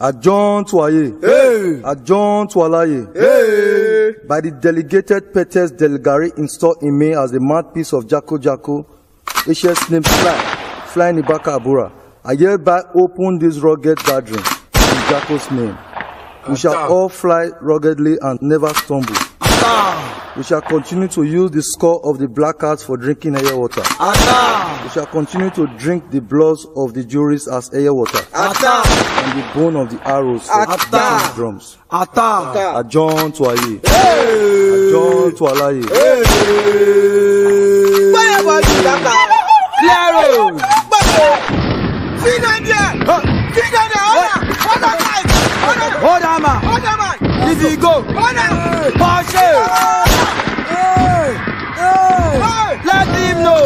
Adjourned to Aye. Hey. Adjourned to Alaye. Hey. By the delegated Peters Delgari install in May as the mouthpiece of Jacko Jacko, Asia's name Fly, Fly Nibaka Abura. I hereby open this rugged gathering in Jacko's name. We shall all fly ruggedly and never stumble. Ah. We shall continue to use the skull of the black for drinking air water. Ata. We shall continue to drink the blood of the juries as air water. Ata. And the bone of the arrows for Ata. drums. Ata. Ata. Adjourn to Aye. Hey. Adjourn to Alaye. Hey. Where were you, Dada? Clear Feed on there! Feed on there! Hold on! Hold Hold on! Hold Baby go! Let him know!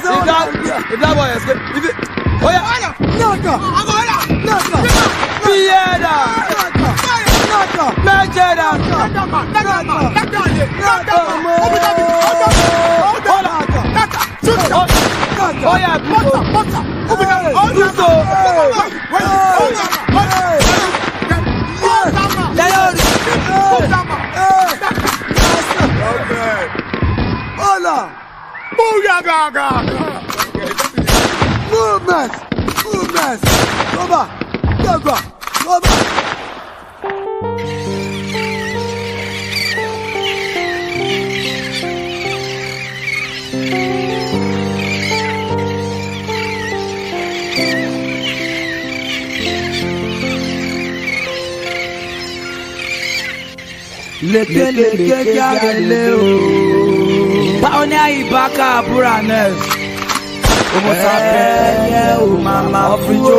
If that, if that boy escape, if it... Oh yeah! Naka! Naka! Naka! Mejeda! Naka! Naka! Naka! Naka! Naka! Naka! Naka! Naka! Umbrella! Booyagaga! Movement! Movement! Baba! Gaga! Baba! Leke leke gare le ooo. Paone àyíbáka àbúrà náà. Ọmọ o mama. fújòkó.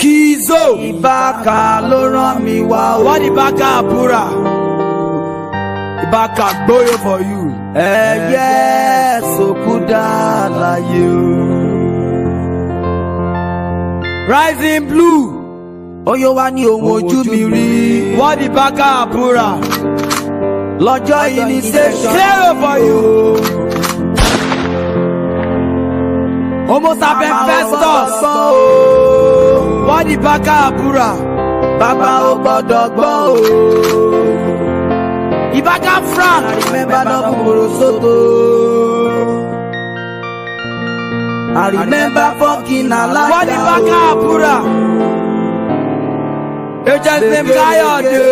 Kizo Ibaka, ló rán mi wá. Wọ́n di ibaka àbúrà. Ibaka gbóyò for you. Ẹyẹ sòkúdà láyé o. Rising blue. Oyo wa ni ohun ojú mi rí. Wọ́n di bákà àbúrà. Lọ́jọ́ yìí ni ṣe ṣẹ́rò for you. Omosapẹ Festus. Wọ́n di bákà àbúrà. Bàbá ò gbọ́dọ̀ gbọ́ o. Ìbákà Frank. I remember náà kúkúrú sóto. I remember fucking Alaska. Wọ́n di bákà àbúrà. Ejasim Káyọ̀dé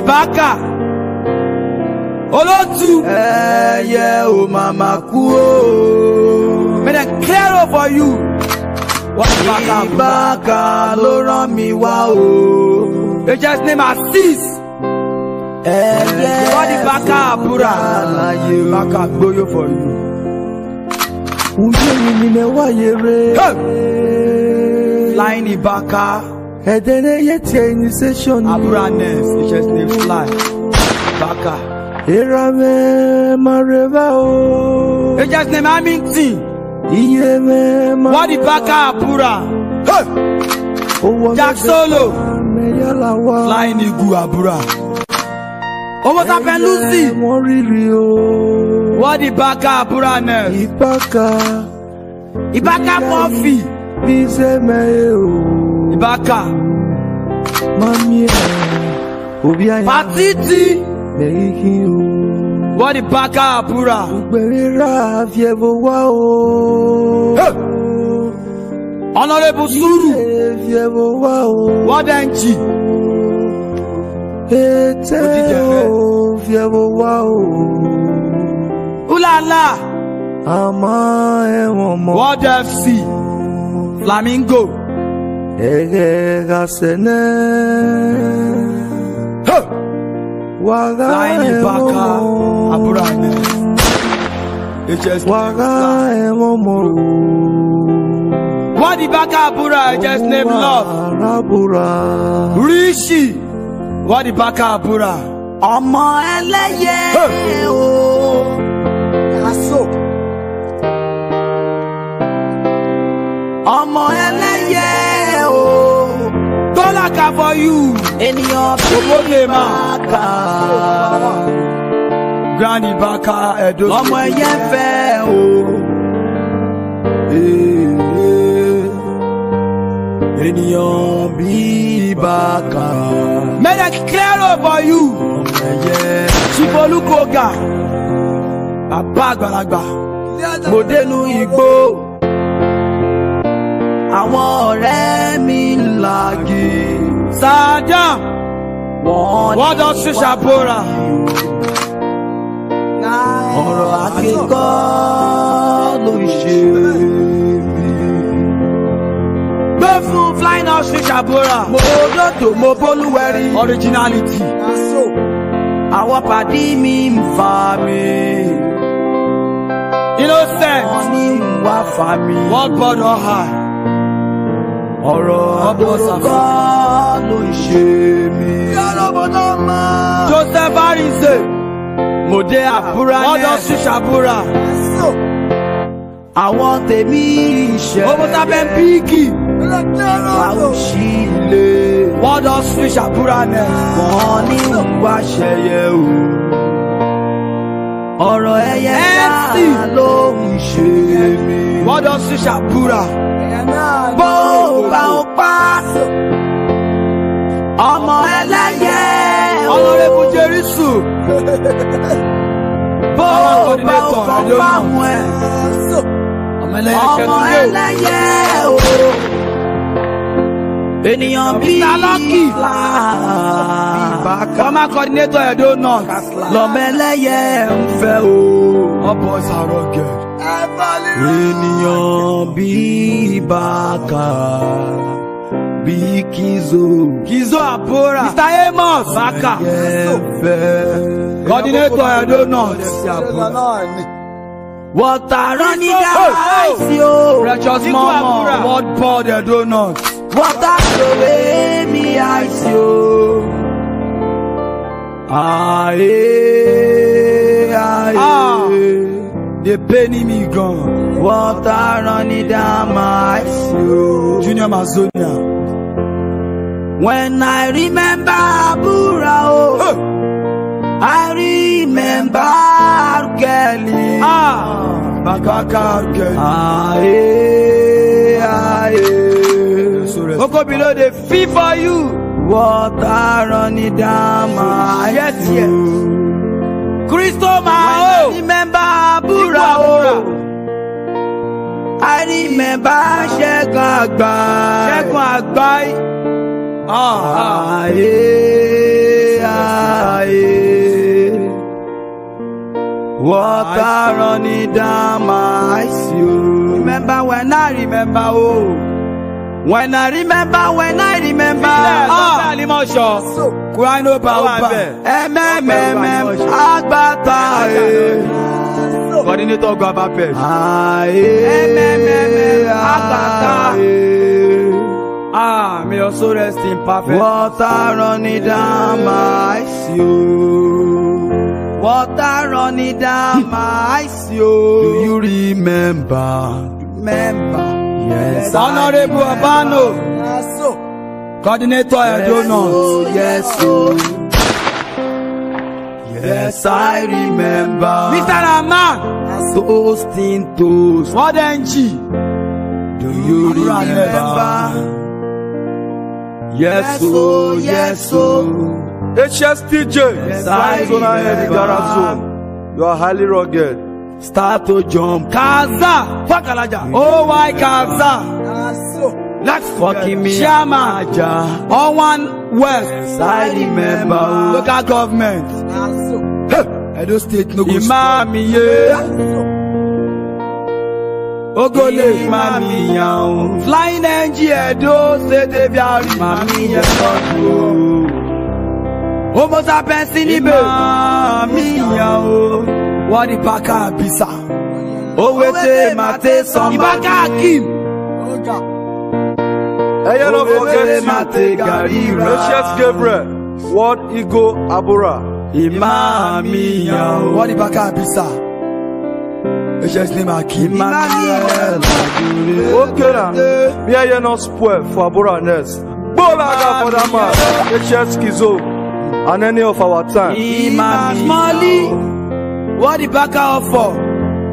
Ìbákà Olótù. Ẹyẹ ò màmá Mama o. May I clear over you. Ibaka Ìbákà ló rán mi wá o. Ejasim Asis. Ẹyẹ Ibaka àbúrà. Ibaka boyo for you. Wúyé mi ni mẹ́wàá yẹrẹ. Hey! Laini Baka. Edene yete initiation. Aburanes, it's just name fly. Ibaka, irame, mareva o. It's just name Aminti. Iyeme mareva. Wadi Baka Abura. Hey. Jack Solo. Laini Gu Abura. Owó tá a fẹ́ Lucy. Wọ́n rírì o. Wadi Baka Aburanes. Ibaka. Ibaka Murphy. Ibaka. E, Patiti. Wọ́n di bákà àbúrà. Ògbèrèrà fi ẹ̀bù wá o. Honorable Suru. Fi wá o. Wọ́n ń jì. Ètè o fi wá o. Ulala. Àmọ́ ẹ̀wọ̀n e mọ́. World FC flamingo. Ege Waga Laini baka abura mi. Waga emo moro. Wadi baka abura just name love. Rishi. Wadi baka abura. Ọmọ ẹlẹ́yẹ o. ọmọ ẹlẹ́yẹ o tọ́lákà for you ènìyàn bíi bàkà granny bàkà ẹ̀dọ́ ọmọ ẹ̀yẹ fẹ́ o. Ènìyàn bíi bàkà. Mẹ́ta clear over you. Ọmọ ẹ̀yẹ. Ṣìbọ̀lú Koga. Bàbá àgbàlagbà. Mòdélu igbó àwọn ọ̀rẹ́ mi làgì. sàdá wọ́n jọ ṣiṣà bóra. ọ̀rọ̀ akẹ́kọ̀ọ́ ló ṣe mí. gbé fún flying house ṣiṣà bóra. mo lòdò mo bólúwẹ̀rí. originality. àwọn pàdé mi ń fa mi. innocent. wọ́n ní wá fa mi. wọ́n gbọ́dọ̀ high ọ̀rọ̀ àbúrúkọ ló ń ṣe mí. yálọ́bọ̀dọ̀ máa. joseph arinze mòde àbúrà yẹn ọdọ ṣíṣàbúrà. àwọn tèmi ìṣẹ́. owó sábẹ́ ń bíìgì. àwọn òṣì ilé. wọ́n lọ sún ìṣàbúrà nẹ̀. wọ́n ní ìwà ṣẹyẹ o. ọ̀rọ̀ ẹyẹ sáà ló ń ṣe mí. wọ́n lọ sún ìṣàbúrà bó bá o pa ọmọ ẹlẹ́yẹ ọlọ́rẹ́bù jẹ́rìsù bó bá o kọ́ fáwọn ẹ̀ ọmọ ẹlẹ́yẹ o ènìyàn bíi ìlà ọmọ coordinator ẹ̀dọ́ náà lọ́mọ ẹlẹ́yẹ ń fẹ́ o. are all gẹ̀ẹ́ ènìyàn bí bàkà bí Kizo. Kizo Abora. Mr Amos. Baka. Ẹ̀fẹ̀. Coordinator Edo North. running down. àìsí o. Precious Mama World Board Edo North. Wọ́tà Sòwé mi àìsí o. Àyè Ah. They penny me gone, Water running down my eyes. Junior Mazonia. When I remember Burao, oh, I remember Kelly. Ah, Bakaka Kelly. Ah, eh, ah, eh. Oko below the fee for you. Water running down my eyes. Yes, yes. Crystal, my oh búra o àrímẹ̀bá ṣẹ́gun àgbà ṣẹ́gun àgbà ààyè ah. ààyè wọ́n kárọ̀ ní dáàmà àìsí o. remember when I remember o. Oh. When I remember, when I remember, ah, Kurano Baba, MMM, Agbata, eh. Coordinator of Affairs. MMM Atata. Ah, may your soul rest in perfect. Water running down my eyes, Water running down my eyes, Do you remember? Remember. Yes, Honorable Abano. Coordinator Edono. Yes, oh, yes, oh. Yes, I remember. Mr. Rahman. Toasting toast. What NG? Do you remember? Yes, oh, oh yes, oh. HSTJ. Oh. Yes, I remember. You are highly rugged. Start to jump. Kaza. Fakalaja. Mm. Oh, why Kaza? Kaza. Let's fucking me Chairman all one west I remember local government I Edo state no go Imami yeah Ogole Imami yan Flying NG Edo state aviary Imami yan sọ́dún o oh. Homo sapiens níbẹ̀ Imami yan o oh, ní bàkà bísà Owó tè máa tè sọ́mbà oh, kìm. Eye no forget you. Precious Gabriel, what ego abora. Imami yao. Wadi abisa. Jesus name Emmanuel. Okay na. Mi spoil for abora next. Bolaga for that man. Precious Kizo. And any of our time. Imami What the baka offer?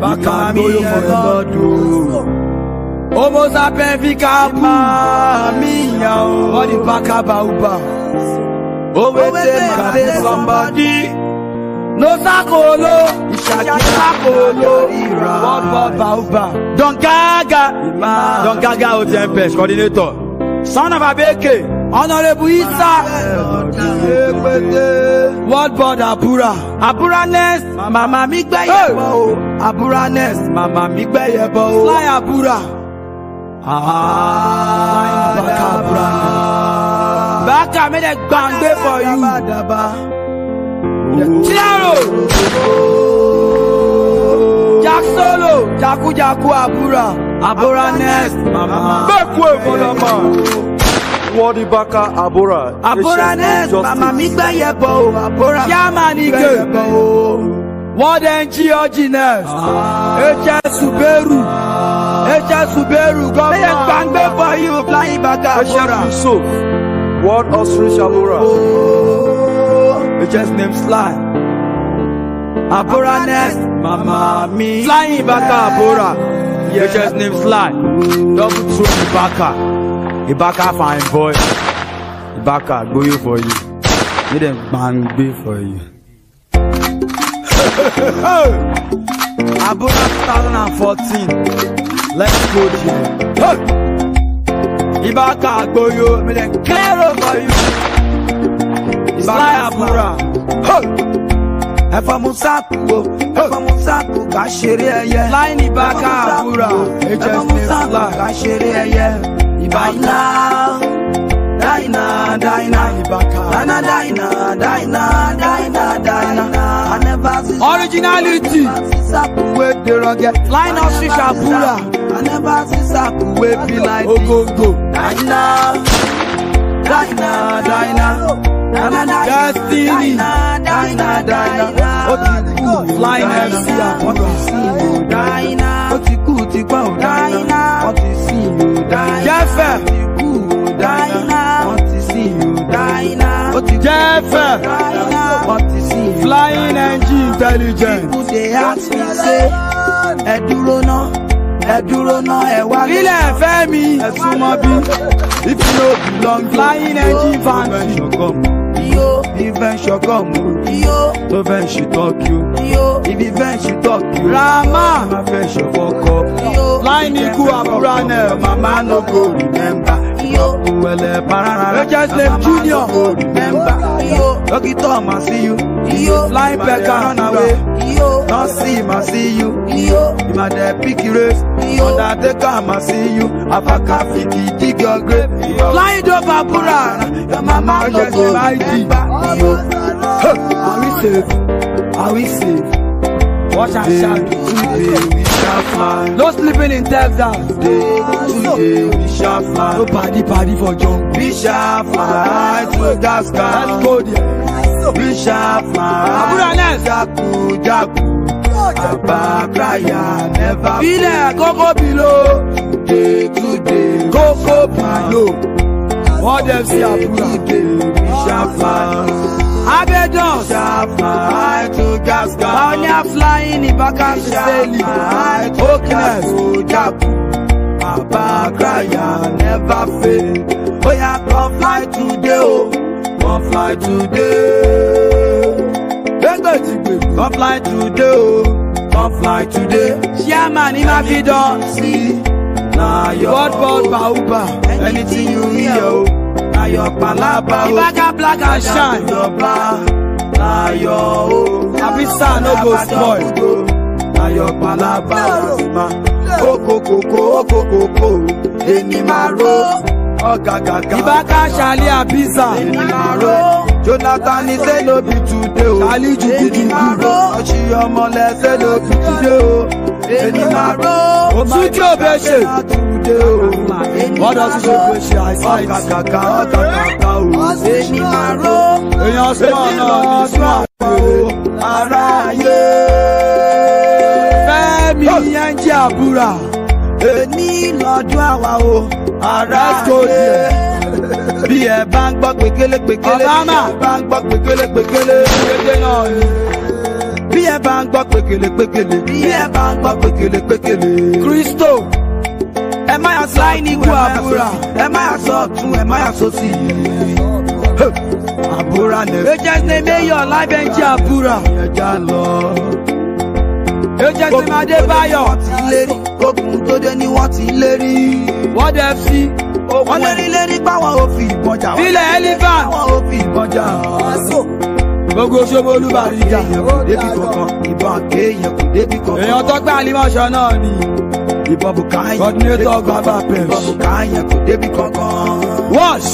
Baka mi yao. Obo sape fika mamiya Odi baka bauba Owete mkate somebody No sakolo Ishaki sakolo Obo bauba Don gaga Don gaga o tempe Coordinator Son of Abeke Honorable Isa What board Abura Abura nest. Mama mi gbẹyẹbọ Abura nest. Mama mi gbẹyẹbọ o Fly Abura Baka made a gbangbé for you. Tiaro. Jack Solo. Jaku Jaku Abura. Abura Nest. Bekwe Bolama. Wadi Baka Abura. Abura Nest. Mama Migba Yebo. Abura. Yamanike. Wadi NG Orginals. Ah. Eche Suberu. Eja Suberu, God. Let us bang for you, oh. flying back at Shara. So, what Osri Shamura? Oh, it just name Sly. Abora next, Mama me. Flying back at Abora. Yeah. just name Sly. Double two Ibaka. Ibaka fine boy. Ibaka go you for you. You them bang be for you. Abora 2014. Let's go, G. Ibaka go you, me then care over you. Isaiah abura, Hey! Efa Musaku, oh. Efa Musaku, Gashiri Eye. Line Ibaka Mura, HS Nifla, Gashiri Eye. Ibaka. Daina, Daina, Daina, Ibaka. Daina, Daina, Daina, Daina, Daina. Originality. Line up Shikabura. I never see Saku wey be like this. Ogogo. Dina. Dina. Dina. Destiny. Otiku, Dina. Dina. O ti kú. Line up Otiku, Dina. O ti China, Jeff, China, flying engine intelligence. People dey ask me say, ẹ dúró ná, ẹ dúró ná, ẹ wá. Ilé ẹ̀fẹ́ mi, ẹ súnmọ́ bí. If you no belong, flying engine fancy. Ibi fẹ́ ṣọgọ́mù tó fẹ́ ṣe tọ́kì o. Ibi fẹ́ ṣe tọ́kì o. Rama máa fẹ́ ṣe fọ́kọ. Láìní ikú àbúrò náà màmá no go remember. Òwẹ̀lẹ̀ parara rẹ̀. Roger name Junior go remember. Dókítà ọ̀ma sí yú. Láìpẹ́ ká rán náà wé. Don't see him, I see you. Him at the picky race. Undertaker, I see you. a coffee, dig your grave. Flying over Burana. Your mama just invited. Are we safe? Are we safe? Watch and shout. Today we shall fly. No sleeping in Texas. Today, today we shall fly. No party, party for John. We shall fly to the sky. Let's go there. We shall fly. Abura next. Jaku, Jaku. Baba never Bile Koko Bilo today, to day Koko Bilo What them see Abura Sharpa Abedon Sharpa to Gaska Banya flying in Baka Shiseli Oakness Japu Baba Kraya never fail Oya come fly today oh Come fly today gbèjìgbè. come fly today o. Oh. come fly today. chairman ní máa fi dán. sí na your word board bauba anything you hear o. Oh. na your palaba o. Oh. ibaka black and shine. Oh. na your bla na your o. abisa no go spoil. na your palaba o. okokoko okokoko èmi máa ro. Ibaka Ṣàlí Àbísà. Jonathan ṣe no be today o. Ṣàlí jùgùdù. Ọṣì ọmọlẹ̀ ṣe no be today o. Tútí òbẹ̀ ṣe. Wọ́dọ̀ tún ṣe kò ṣe àìsàn. Ọ̀kàkàkà ọ̀kàkàkà o. Èèyàn súnmọ́ náà ní súnmọ́ àpò aráyé. Fẹ́mi yẹn jẹ́ àbúrà lọ́jọ́ àwa o ará sórí ẹ̀. bí ẹ bá ń gbọ́ pékélé pékélé bí ẹ bá ń gbọ́ pékélé pékélé pékélé náà ni. bí ẹ bá ń gbọ́ pékélé pékélé bí ẹ bá ń gbọ́ pékélé pékélé. Kristo ẹ má yà sí àìníkù àbúrà ẹ má yà sọ ọ̀tún ẹ má yà sọ sí i. àbúrà lẹ. ẹ jẹ́ sẹ́ mẹ́yọ̀ lábẹ́ ń jẹ́ àbúrà. ẹ já lọ yóò jẹ́ sí máa dé báyọ̀. ogun tó dé ni wọ́n ti lérí. wọ́n dẹ̀ fi ogun wọn lérí lérí báwọn ò fi ìbọn jà wọ́n. ilẹ̀ elifa báwọn ò fi ìbọn jà wọ́n gbogbo ṣogbo olúbàrí jà débi kankan ìbọn kéèyàn kò débi kankan. èèyàn tó gbà límọ̀ṣọ́ náà ni. ìbọn bùkáyàn coordinator gbàgbà pẹ̀lú. ìbọn bùkáyàn kò débi kankan. wash.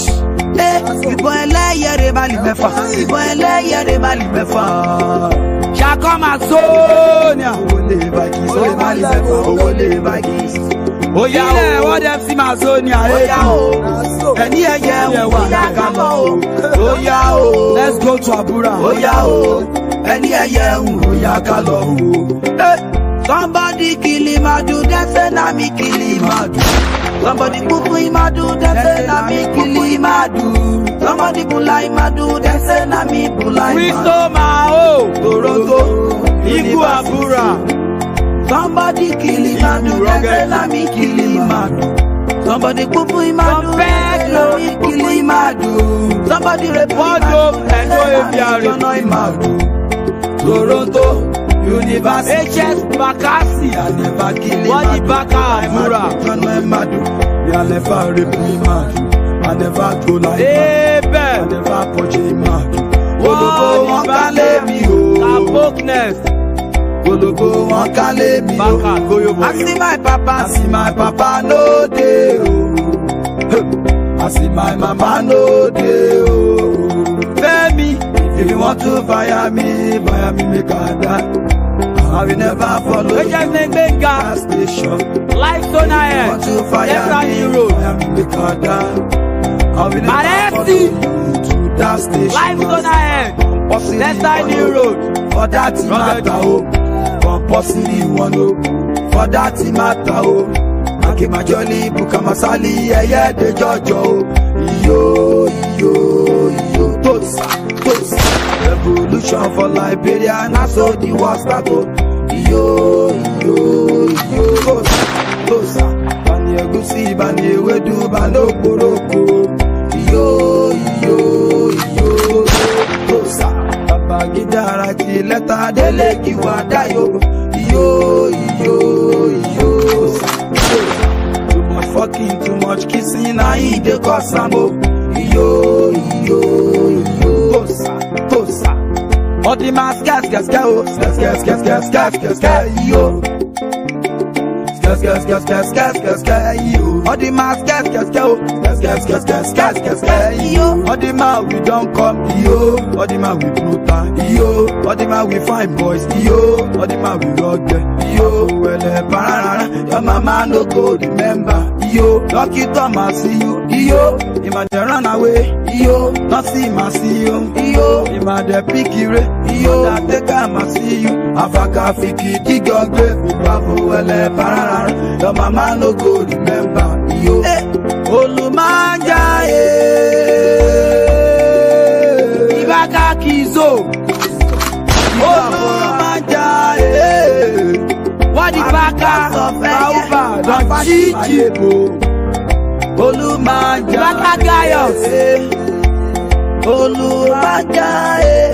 ẹ eh, ìbọn ẹlẹ́yẹ̀rẹ̀ balùwẹ̀ fà. ìbọn ẹlẹ́yẹ̀rẹ̀ balùwẹ̀ fà. Here come a Sonia. Oh yeah, oh, what them see my Sonia? Oh yeah, oh. Eh? And yeah, yeah, we come on. Oh yeah, oh. Let's go to Abura. Oh yeah, oh. And yeah, oh. Oh, yeah, we come on. Eh. Somebody kill him, I do. That's an army kill him, I do. Somebody put him, I do. That's an army kill him, I do. Somebody Bulai Madu, they say na me Bulai Madu. Christo Mao, Dorogo, Igu Abura. Somebody kill him, Kilimadu, they say na me Kilimadu. Somebody Pupu Imadu, they say na me Kilimadu. Somebody Repu Imadu, they say na me Imadu. Toronto, University. HS Bakasi. Wadi Baka Imura. Yalefa Repu Imadu. I never go like that. I never purchase mark. Ológo wọn ká lé mi o. Abokness. Ológo wọn ká lé mi o. Baka goyo I see my papa. I see my papa no dey oh. I see my mama no dey oh. Fẹ́mi. If you want to fire me, fire me make I die. I will never follow you. Ejek Negbe Ga. Gas station. Life zone ahead. Want to fire Death me? Road. I am the cardan. Arresti! Life gonna end! Let's die new road! For that matter, oh! Compulsory one, oh! For that matter, oh! Make my jolly book, I'm yeah, yeah, the judge, oh. Yo, yo, yo, toast, toast! Revolution for Liberia, and I saw the war start, oh! Yo, yo, yo, toast, toast! Bani egusi, bani ewedu, bani okoroko, oh! eléegi wà dáyò iyó iyó iyó. Too much fucking too much kissing na e dey cause am o. Iyó iyó iyó. Tosa tosa. Ọdí máa skẹ́skẹ́skẹ́ o. Skẹ́skẹ́skẹ́skẹ́skẹ́skẹ́ iyó. All the mass gas gas go gas gas gas gas gas gas yo. All the man we don't come yo. All the man we blue Yo, body Ọdímà we fine boys. Yo, Ọdímà we rock them. Yo, wẹ̀lẹ̀ eh, parara. Your mama no go remember. Yo, Lucky Thomas see you. Yo, Ima dey run away. Yo, Nọ́ọ̀sì ma see you. Yo, Ima dey pick ire. Yo, Undertaker ma see you. Afaka fiki jíjọ gbé. Ìpàfò wẹ̀lẹ̀ parara. Your mama no go remember. Yo, eh, Olùmọ̀jà yé. Eh. Ìbákakì zoo. Olúmájà ee. Wọ́n di bàkà Bàúbà Dọ̀chíjì. Olúmájà ee. Bàkà Gayos. Olúmájà ee.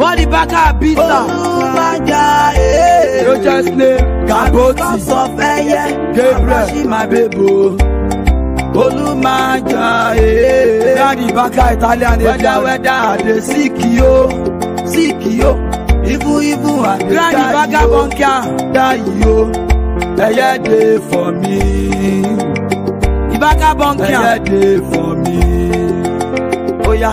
Wọ́n di bàkà Bita. Olúmájà ee. Yóò jẹ́ Snake. Kaboti. Because of Eye. Gabriel. She my baby. Olúmájà ibu ibu granny vagabond can die yo ẹyẹ dey for me vagabond can ẹyẹ dey for me oya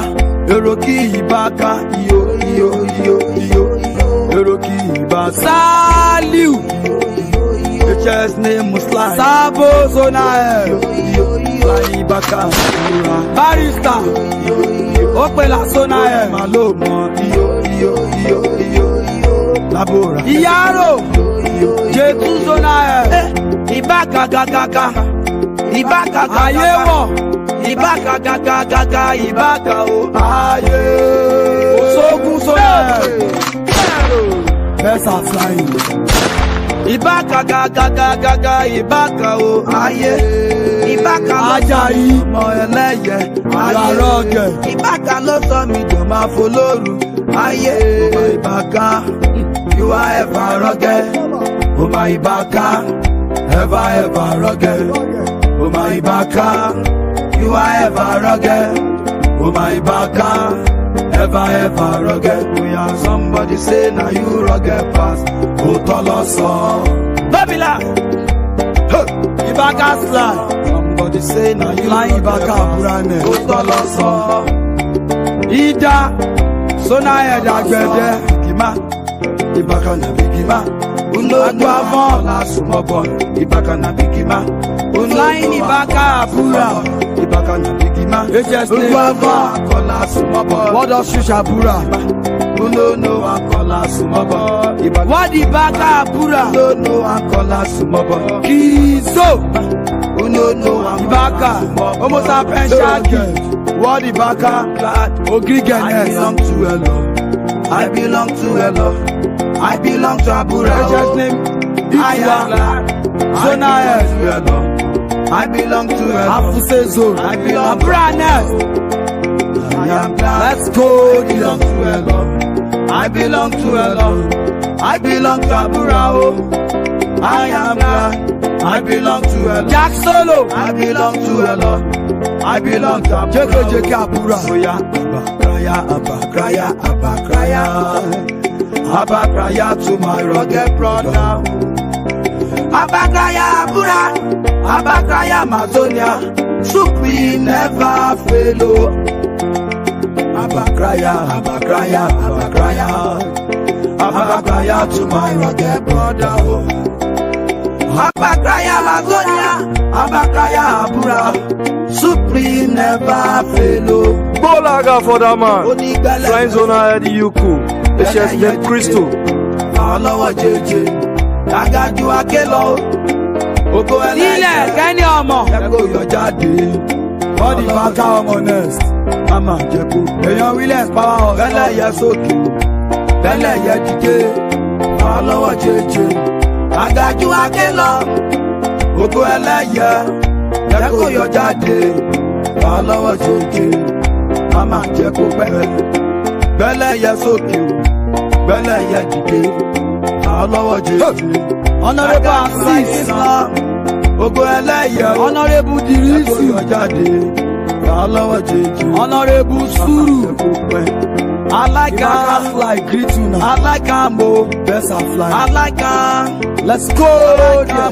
èrò kí ìbáka iyo iyo iyo iyo èrò kí ìbá sálíù hs name sly sábò zona ẹ láyé ìbáka barista ó pè lásán náà ẹ màá ló mọ iyo iyo iyo iyo labora. Ìyáró Jésù Sona ẹ̀. Ìbá gàgàgàgà. Ìbá gàgàgàgà. Ayé wọ̀. Ìbá gàgàgàgà ìbá gà o. Ayé. Sókun Sona ẹ̀. Birds are flying. Ìbá gàgàgàgà ìbá gà o. Ayé. Ìbá gà Ajayi. Ọmọ ẹlẹ́yẹ. Yàrá ọ̀gẹ̀. Ìbá gà ló sọ mi jọ̀ máa fo lóru ayé ìbàgà do I ever forget? Oh my Ibaka, ever ever forget? Oh my Ibaka, do I ever forget? Oh my Ibaka, ever ever forget? somebody say na you rugged past. Go tell us all. Babila, Ibaka sla. Somebody say na you rugged past. Go tell us all. Ida, so now you're that better. Kima ibakana bigima unlodo avon la sumobon ibakana bigima online ibaka abura ibakana bigima unlodo avon akola sumobon word of shusha bura unono akola sumobon word ibaka abura unono akola sumobon kizo unono ibaka omosa penshaki word ibaka ogirigene. I belong to alone. I belong to Elo. I belong to Abura. Precious name. I am. Zona Elo. I belong to Elo. Afuse I belong to Abura Let's go. I belong to Elo. I belong to Elo. I belong to Abura. I am glad. I belong to Elo. Jack Solo. I belong to Elo. I belong to Abura. Jeko Jeko Abura. Oh yeah. Abakraya, Abakraya, Abakraya. Abakraya to my rugged brother. Abakraya, Abura, Abakraya, Mazonia. Truth we never fail. Abakraya, oh. Abakraya, Abakraya. Abakraya to my rugged brother. Oh. Abakraya, Mazonia. Abakraya, Abura. Soup never fail. Oh. Bolaga for that man. Flying Zona Eddie Yuku. The chef Jeff Crystal. Ọlọ́wọ́ jẹjẹ, agájú akẹ́ lọ. Ogo ẹlẹ́jẹ̀. Nílẹ̀ kẹ́ni ọmọ. Ẹ kò yọ jáde bọ́ọ̀dì máa ká ọmọ nurse a máa jẹ̀kú. èèyàn williams power hall bẹ́lẹ̀ yẹ sókè bẹ́lẹ̀ yẹ dìde ọlọ́wọ́ jẹjẹ agájú akélọ gbogbo ẹlẹ́yẹ ẹ kò yọ jáde ọlọ́wọ́ sókè má máa jẹ́ kó pẹ́ bẹ́lẹ̀ yẹ sókè bẹ́lẹ̀ yẹ dìde ọlọ́wọ́ jésù. ọ̀nàrẹ́bù asis ogo ẹlẹ́yẹ ọ̀nàrẹ́bù dirisi jáde ọlọ́wọ́ jésù. ọ̀nàrẹ́bù sùúrù alága fly greet una alága mo bẹ́sà fly alága let's go alága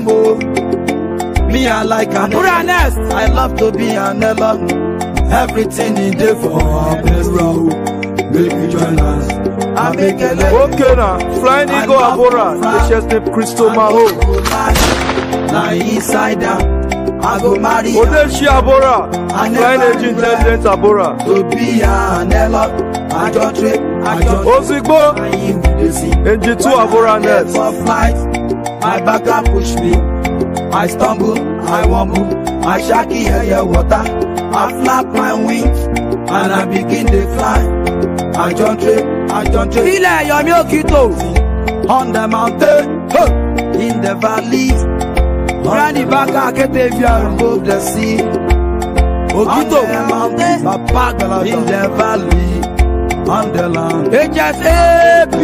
Me, I like an honest. I love to be an ever. Everything in the for Okay now, flying eagle Abora. The chest name Crystal Maho. Now inside I go marry. Odeshi Abora. Flying edge intelligent Abora. To be an ever. Àjọ trip, trip. Ó sì gbó. Ẹ̀yìn ìdèsí. Èjì tú Àbúrà net. My backer push me. I stumble, I wobble, I shaky air water. I flap my wings and I begin to fly. I jump trip, I jump trip. Ilẹ̀ ẹ̀yọ́ mi ò On the mountain, ho! in the valley. Rani baka kété fi above the sea. Òkítò. On the mountain, bàbá àgbàlagbà. In the valley, on the land. HSAB.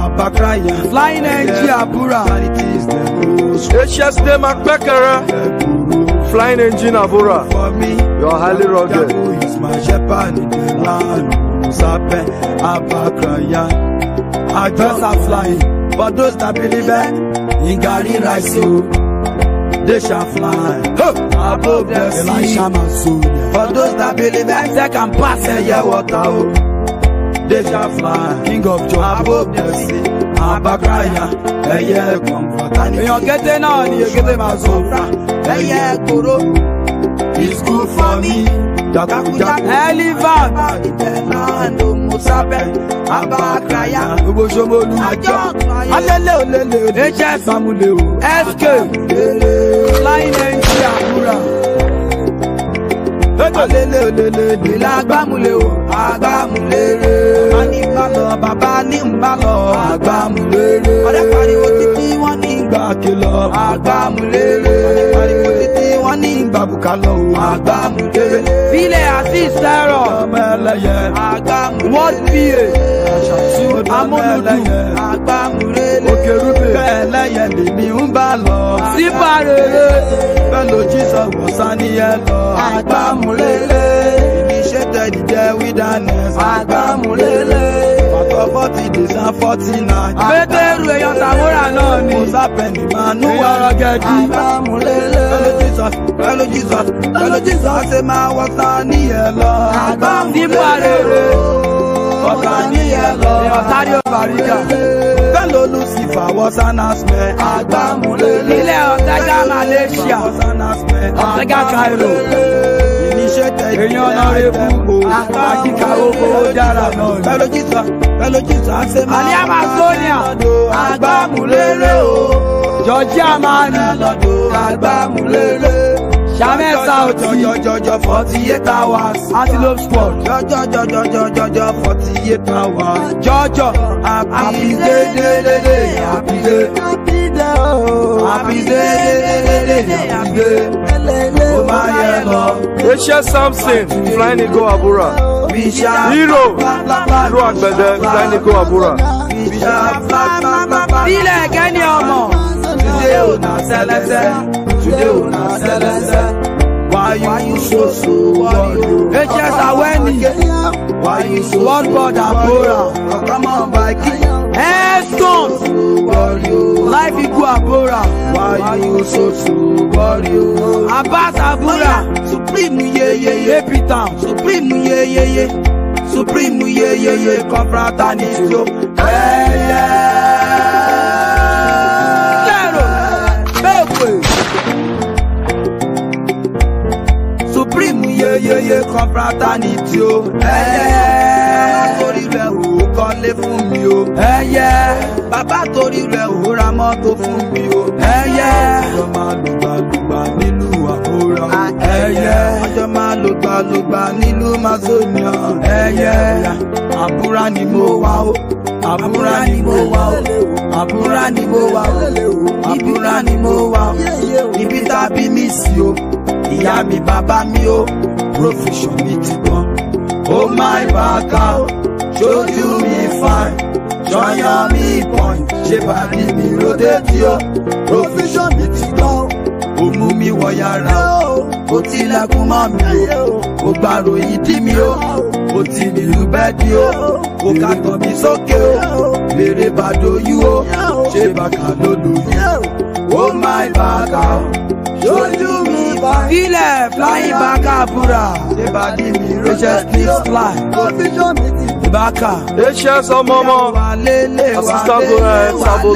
Abakraya. Flying Nigeria, Bura. Charity is the rule. Gracious name Akpekere. Flying engine Avora. You're highly rugged. I just are flying. For those that believe it, in Gary Rice, they shall fly. Above the sea. Elisha Masood. For those that believe it, they can pass a year water. Oh. They shall fly. King of Job. Above the sea. Abakraya. Ẹyẹ ẹ̀gbọ́n èèyàn kété náà ni èkété máa sọ. ẹyẹ koro is good for me. jakuja elivan ìtẹ̀láńdò musabe abakraya gbogbo somolu àjọ alele olele hs amule o sk flying angel àbúrà alele olele ìlà agbámúlé o agbámúlére. bàbá ní ń bá lọ bàbá ní ń bá lọ agbámúlére. ọ̀rẹ́ pariwo títí wọ́n ní ìgbà kìlọ̀ agbámúlére. pariwo títí wọ́n ní ìgbàbùkà lọ o. àgbàmù kéré. filẹ̀ àti sẹ́rọ̀. ọmọ ẹlẹ́yẹ. àgbàmù kéré. wọ́n bí e. àṣà tí ó dán amúnudù. àgbàmù rere. òkèrúbè. bẹ́ẹ̀ lẹ́yẹ lèmi ń bá lọ. sípà rere. bẹ́ẹ̀ lójú sọ wọ́n sani lọ. àgbàmù rere. ìníṣẹ́ tẹ̀lé jẹ́ wídánù. àgbàmù rere forty days and forty nights. Pétérù èèyàn Sàmúrà náà ni. Mo sábẹ̀ ní Mànú. Ìyọ̀rọ̀ gẹ̀dí. Àbámúlélẹ̀. Jesus, Hello Jesus, pẹ̀lú Jesus ṣe máa wọ sani yẹn lọ. Àgbà níbo àrèrè wọ sani yẹn lọ. Ní ọ̀tárí òbàríjà. Pẹ̀lú Olùsìfà wọ Sanasmẹ̀. Àgbà múlẹ̀. Ilé ọ̀tẹ́gà Malaysia. Ọ̀tẹ́gà Cairo. Iṣẹ́ tẹ̀lé èèyàn náà rẹ̀ bú o. Oh. Àgbà kíkà oko ó dára náà. Pẹ̀lú Jesus, pẹ̀lú Jesus ṣe máa wọ sani yẹn lọ. Àlẹ́ àmà Sonia. Àgbà múlẹ̀ rẹ̀ o jọjá máa ní. lọ́dọ̀ agbámúlélẹ̀. Samuel South jọjọjọjọ forty eight hours. Antelope squad. jọjọjọjọjọjọ forty eight hours. jọjọ abidededede abide. abide ooo. abidededede abide. o ma yẹ lọ. Asia Samson flying go Abura. Hero Hero Agbede flying go Abura. Bílẹ̀ Kẹ́ni ọmọ. Today we na celeste, today we na celeste. Why you so so worried? HS Aweni, why you so What God Abora? Come on, Baki. Escon, life equal Abora. Why you so so worried? Abbas Abura, supreme yeah yeah yeah. Epitam, supreme yeah yeah yeah. Supreme yeah yeah yeah. Confraternity. Hey yeah. yeyeye confraternity o. ẹyẹ torí rẹ̀ ò kọ́lé fún mi o. ẹyẹ bàbá torí rẹ̀ ò ra mọ́tò fún mi o. ẹyẹ ọjọ́ máa lùgbàlùgbà nílùú àkórà o. ẹyẹ ọjọ́ máa lùgbàlùgbà nílùú mazonia. ẹyẹ àbúrà ni mo wá o. àbúrà ni mo wá o. àbúrà ni mo wá o. àbúrà ni mo wá o. ibi tá a bí mi sí o ìyá mi bàbá mi ó profession mi ti gbọ́n ó máa ìbá ká ó ṣojú mi fine jọyàn mi point ṣe bàbí mi lóde tí ó profession mi ti gbọ́n ó mú mi wọ yàrá ó ó tilẹ̀kùn mọ́ mi ó ó gbàròyìn dí mi ó ó ti nílùú bẹ́ẹ̀dì ó ó ká tọ̀ mí sókè ó lèrè bàdóyú ó ṣe bàkà lódò yìí ó máa ìbá ká ó ṣojú. Filẹ̀ flying baka bura. Ìbàdí mi Rachel please fly. Kọ́fíṣọ́ mi ti baka. Rachel ọmọọmọ. Assistant Goran Saboto.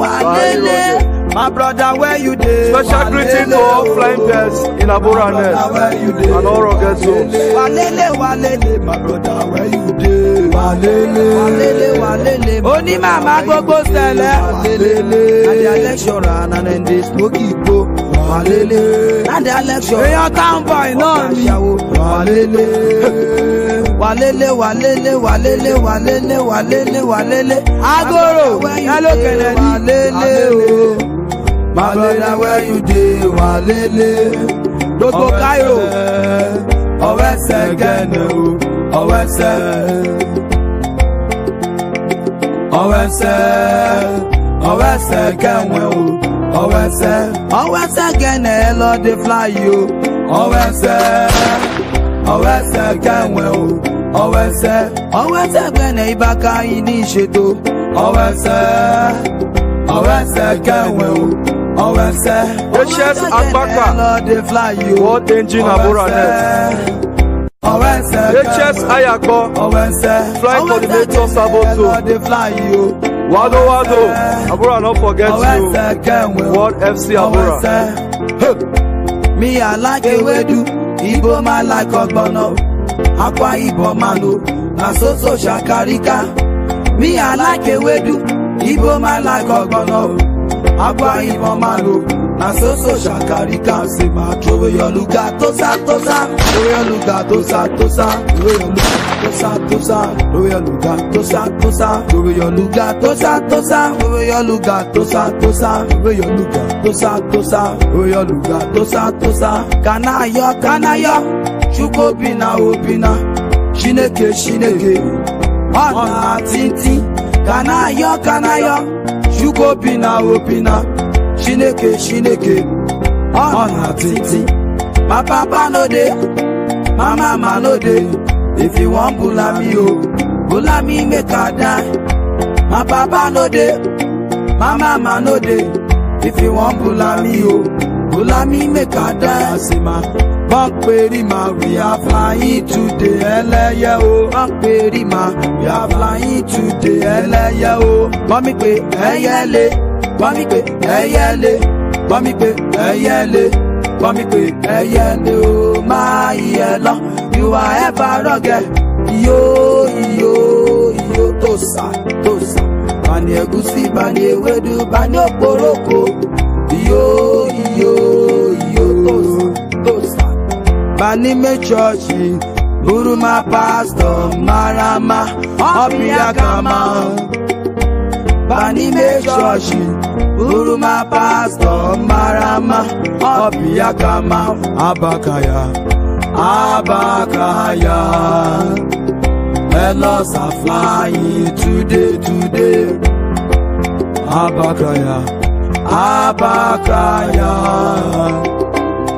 Báyọ̀ My brother where you dey? Special greeting to all flying birds in Abura Nest and all rugged zones. Wàlélé wàlélé my brother where you dey? Wàlélé wàlélé wàlélé. Onímọ̀ àmà gbogbo sẹ̀lẹ̀. Wàlélé. Adé alẹ́ ṣọ̀rọ̀ ànànà ẹ̀ ń de wàlélẹ̀. láti alẹ́kṣọ̀ èèyàn táǹbà náà ni wàlélẹ̀. wàlélẹ̀ wàlélẹ̀ wàlélẹ̀ wàlélẹ̀ wàlélẹ̀ wàlélẹ̀ agoro yálòkẹ̀lẹ̀ ni wàlélẹ̀ o. my brother where you dey wàlélẹ̀. gbogbo Cairo. ọwẹ́ sẹ́gẹ̀ ni o ọwẹ́ sẹ́gẹ̀ ọwẹsẹ ọwẹsẹ kẹwọn o. Owese. Owese gene lo dey fly yo. Owese. Owese kenwe o. Owese. Owese gene ibaka ini sheto. Owese. Owese kenwe o. Owese. Precious Agbaka. World Engine Aburanel hs ayakpɔ flying coordinator saboto wado wado abura no forget you world fc abura. me i like ewedu igbo ma like ogbono akwa igbo man o na so shakarika. Me i like ewedu igbo ma like ogbono akwa igbo man o. Asoso ṣàkàrí kàmsì máa kí òyòlùgà tosa tósà. Òyòlùgà tosa tosa Òyòlùgà tósà tosa Òyòlùgà tósà tósà. Òyòlùgà tosa tósà. Òyòlùgà tosa tosa Òyòlùgà tósà tósà. Òyòlùgà tósà tósà. Kànáyọ kànáyọ. Chukwu bina obina. Chineke Chineke. Ọ̀nà àtìntì. Kànáyọ kànáyọ. Chukwu bina obina chineke chineke ọ na titi my papa no dey my mama no dey if you wan bulami o bulami make i die my papa no dey my mama no dey if you wan bulami o bulami make i die asima bọ́ǹpẹ̀rì ma we are flying today ẹlẹ́yẹ o bọ́ǹpẹ̀rì ma we are flying today ẹlẹ́yẹ o bọ́mí pé ẹyẹ lé gbọ́ mi pé ẹyẹlé gbọ́ mi pé ẹyẹlé gbọ́ mi pé ẹyẹlé o máa yẹ lọ you are ever rugged iyo iyo iyo tòsà tòsà bani ẹ̀gúsí bani ewédú bani òpòròkò iyo iyo iyo tòsà tòsà bani méjọ́ọ̀ṣì burúkú ma pásítọ̀ marama ọ̀bìyàgàmà. Banime chọọchị bụrụ ma pastọ mara mma ọbị ya ma abaka ya abaka ya Fellows are flying today today abaka ya abaka ya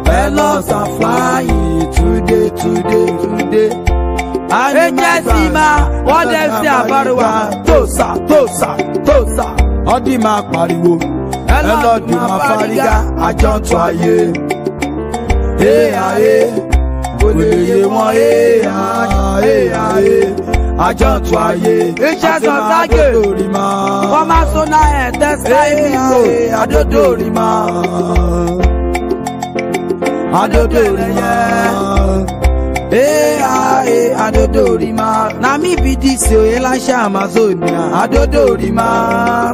Fellows are flying today today today ejẹsima wọn dẹ fi àbáríwá tòsà tòsà tòsà. ọdí máa pariwo ẹlọ́dún máa fárígá àjọǹtò ayé éyà é kò lè yé wọn éyà éyà é àjọǹtò ayé àti máa dòdò rí ma. wọ́n máa so náà ẹ̀ tẹ́sítà ìbíkò àdòdò rí ma. àdòdò rí ma. Hey, Adodorima. Nami Bidisio, Elasha Amazonia, Adodorima.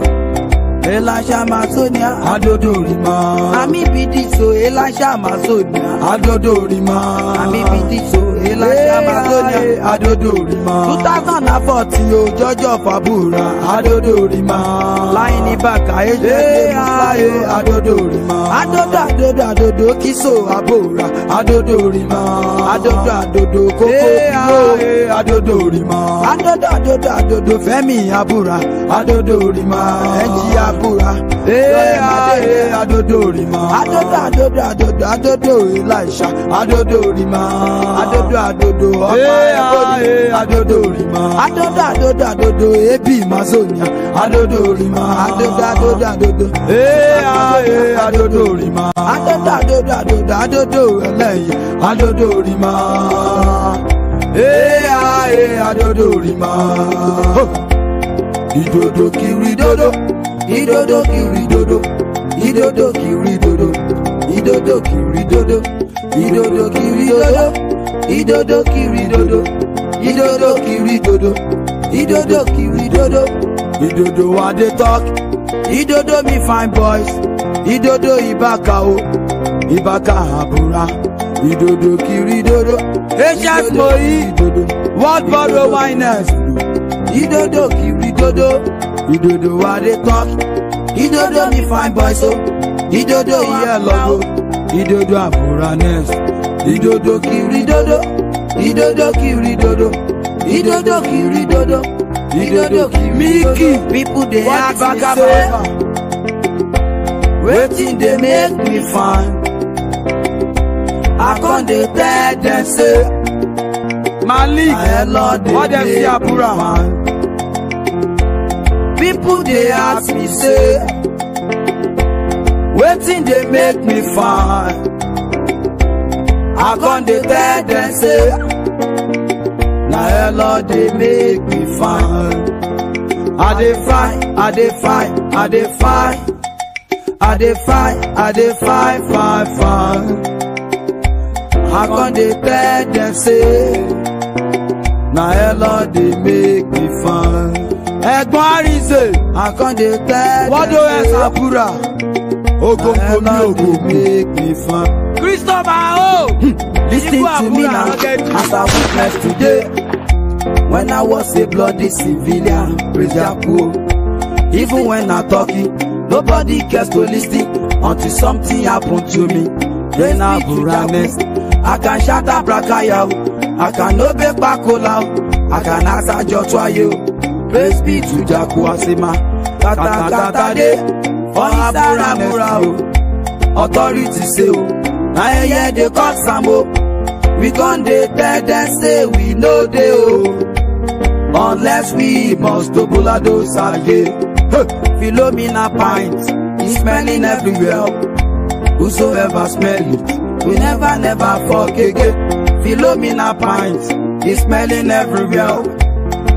Elasha Amazonia, Adodorima. Nami Bidisio, Elasha Amazonia, Adodorima. Nami Bidisio, Elisha Magonia. Adodorima. 2014 o jọjọ fàbúrà. Adodorima. Láyìní bàkà ẹjọ́ ẹgbẹ́ Mùsùlùmí. Adodorima. Adodo adodo adodo kíso àbúrà. Adodorima. Adodo adodo kókó kíló. Adodorima. Adodo adodo adodo fẹ́mi àbúrà. Adodorima. Ẹnjì àbúrà. Adodorima. Adodo adodo adodo adodo Elisha. Adodorima. Adodo adodo adodo ọmọ ẹ̀kọ́ ah, ni adodo rìmà. adodo adodo adodo ebi mazonia adodo rìmà. adodo adodo adodo ah, adodo rìmà. adodo adodo adodo adodo ẹlẹ́yìn adodo rìmà. Ah, adodo rìmà. Idodo, kiri dodo idodo, kiri dodo idodo, kiri dodo. Idodo kiri dodo idodo kiri dodo idodo kiri dodo idodo kiri dodo idodo kiri dodo idodo wa de talk idodo mi fine boys idodo ibaka o ibaka abura, idodo kiri dodo hs moyi world borrow wines Idodo kiri dodo idodo wa de talk idodo mi fine boys o. Oh ìdodo ìyá lọ́gbọ́ ìdodo àfúrà nẹ́ẹ̀sì ìdodo kiri dodo ìdodo kiri dodo ìdodo kiri dodo ìdodo kiri dodo. Mickey people dey ask me say wetin dey make me fine I come dey tell dem say Malik wọ́n dẹ̀ sí àbúrà. People dey ask me say wetin dey make me fine i con dey tell dem say na hello dey make me fine i dey fight i dey fight i dey fight i dey fight i dey fight fight fight i con dey tell dem say na hello dey make me fine ẹgbọn àríṣe àkàndé tẹ́lẹ̀ wọ́dọ̀ ẹ̀ sàbúrà ogogo ní ogogo. Christopher o. Listen to me now as I witness today when I was a bloody civilian prejaku even when I talking nobody cares to listen until something happened to me then I go rames I can shout shatter brakaya o I can obey pakola o I can answer jotwaye you. praise be to Jakuasima katakata de. Onisara Mura o, authority say o, na yeye dey cause am o. We con dey tell dem say we no dey o, unless we must tobulado sage. Philomena pint, It's smelling everywhere. Whosoever smell it, we never never fuck forget. Philomena pint, It's smelling everywhere.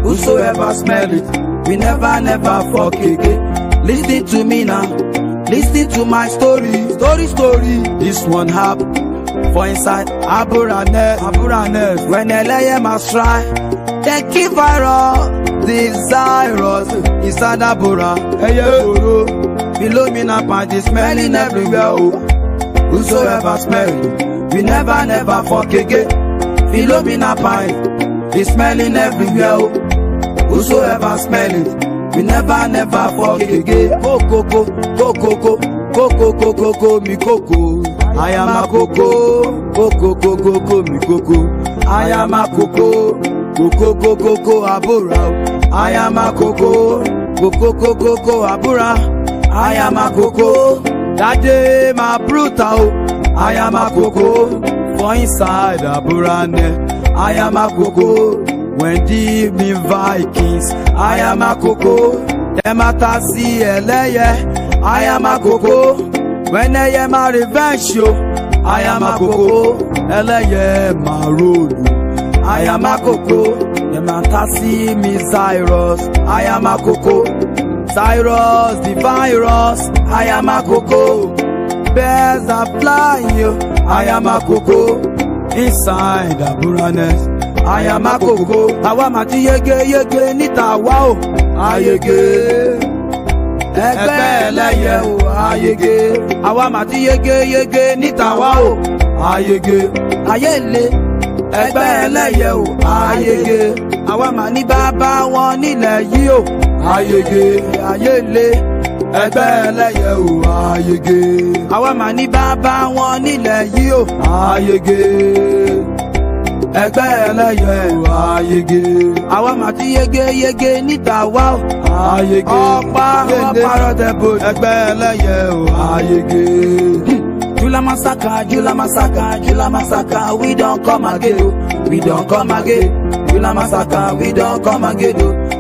Whosoever smell it, we never never fuck again. Listen to me now Listen to my story story story this one happened for inside aburanet aburanet when ẹlẹ́yẹ ma try they keep viral, desirous inside abura ẹyẹ koro below me na panty smelling everywhere oh. whosoever smell we never never fuck again below me na panty smelling everywhere oh. whosoever smell it. we never never forget kokoko kokoko kokoko koko mi koko I am a koko koko koko mi koko I am a koko koko koko abura I am a koko koko koko abura I am a koko that day my brutal I am a koko for inside abura ne I am a koko when deep in Vikings. I am a Koko. them atasi eleye. I am a Koko. when I am a revenge show. I am a Koko. eleye ma road. I am a Koko. them atasi mi Cyrus. I am a Koko. Cyrus the virus. I am a Koko. bears are flying. I am a Koko inside the buraness àyàmá kòkó awa mà ti yege yege níta wá o àyege ẹgbẹ́ ẹlẹ́yẹ o àyege àwa mà ti yege yege níta wá o àyege ayé le ẹgbẹ́ ẹlẹ́yẹ o àyege àwa mà ní bàbá wọn nílẹ̀ yìí o ayege. ayé le ẹgbẹ́ ẹlẹ́yẹ ò àyege. àwa mà ní bàbá wọn nílẹ̀ yìí ò àyege ẹgbẹ́ ẹlẹ́yẹ àyege. àwa mà ti yege yege níta wá o. àyege ọ̀pá ọ̀pá rọ̀tẹ̀ bò. ẹgbẹ́ ẹlẹ́yẹ àyege. Jula Masaka, Jula Masaka, Jula Masaka, we don come again, we don come again. Jula Masaka, we don come again,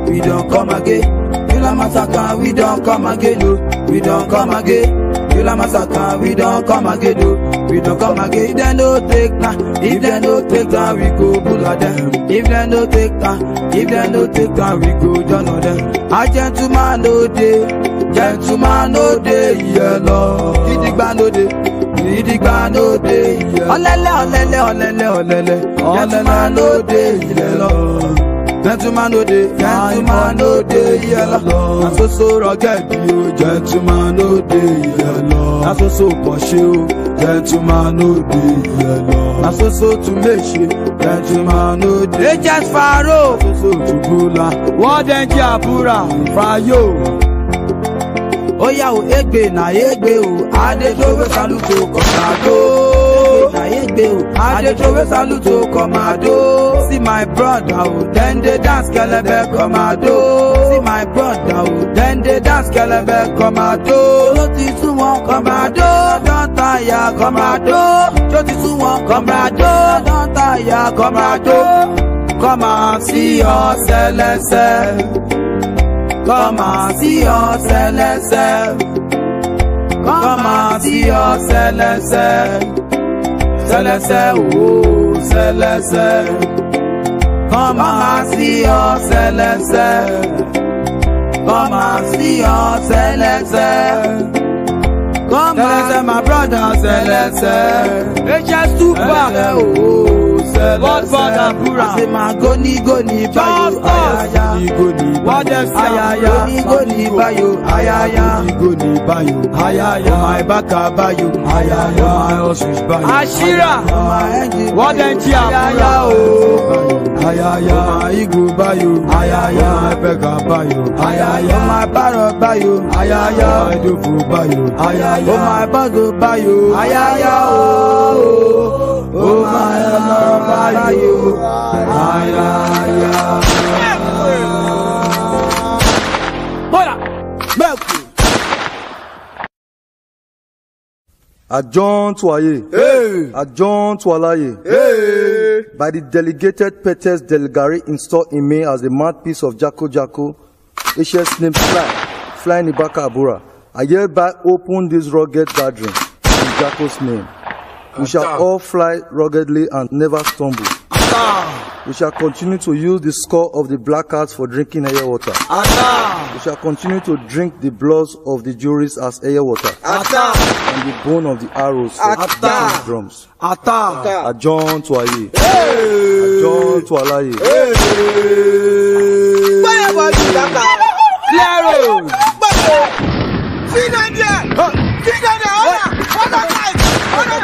we don come again. Jula Masaka, we don come again, we don come again. Killer massacre, we don't come again, do. We don't come again. If they no take na, if they no take na, we go pull on them. If they no take na, if they no take na, we go down on them. A gentleman no day, gentleman no day, yeah Lord. Gidigba no day. Gidigba no day, yeah. Olele, olele, olele, olele. Gentleman no day, yeah Lord gentleman no dey gentleman no dey yẹlọ na soso rọgẹdi o gentleman no dey yẹlọ na soso kọṣe o gentleman no dey yẹlọ na soso tún lè ṣe gentleman no dey. hs faro soso tubula wọ́n dẹ̀ jẹ́ àbúrà fayó ó yà ó égbè nà égbè ó adéjọ́wé kálukú kọ̀ọ̀kan tó ayégbe o. salute saluto kọ̀mádó. See my brother o, dem dey dance kẹlẹbẹ kọ̀mádó. See my brother o, dem dey dance kẹlẹbẹ kọ̀mádó. Ló ti sún wọn kọ̀mádó, dán táyà kọ̀mádó. Ló ti sún wọn kọ̀mádó, dán táyà kọ̀mádó. Come and see yourself. Come and see yourself. Come and see yourself sẹlẹsẹ ooo sẹlẹsẹ kàn máa sí ọ sẹlẹsẹ kàn máa sí ọ sẹlẹsẹ Come máa sẹlẹsẹ my brother sẹlẹsẹ. It's just too sẹlẹsẹ oh. Godfather Bura. I say my goni goni bayo ayaya. Goni what them say ayaya. Goni goni bayo ayaya. Goni oh, bayo ayaya. My baka bayo ayaya. Oh, my ostrich bayo. Ashira. Oh, what them say ayaya o. Ayaya. My igu bayo ayaya. My beka bayo ayaya. My baro bayo ayaya. My dofu bayo ayaya. My bago bayo ayaya Oh ó máa Hey. Adjourn to Hey. By the delegated Peters Delgari installed in May as the mouthpiece of Jacko Jacko, Asia's name Fly, Fly Nibaka Abura. I hereby open this rugged gathering in Jacko's name. We shall all fly ruggedly and never stumble. We shall continue to use the skull of the blackguards for drinking air water. We shall continue to drink the blood of the juries as air water. And the bone of the arrows for beating drums. Adjourn to Aye. Adjourn to Alaye. Wherever you See Daka, Claro. Sinandia. Sinandia. Wọ́n náà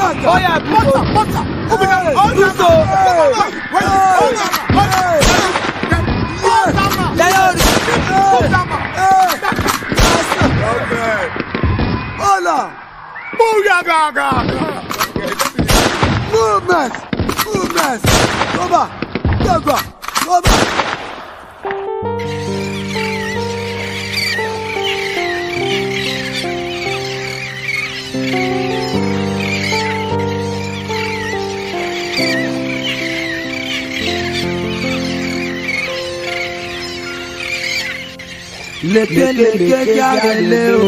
Oya biko. Uso. Lẹ́yọ̀rì. Bọ́lá. Búgàgàgà. Movement. Movement. Rọ́bà. Dẹ́gbà. Rọ́bà. lekeleke jáde o.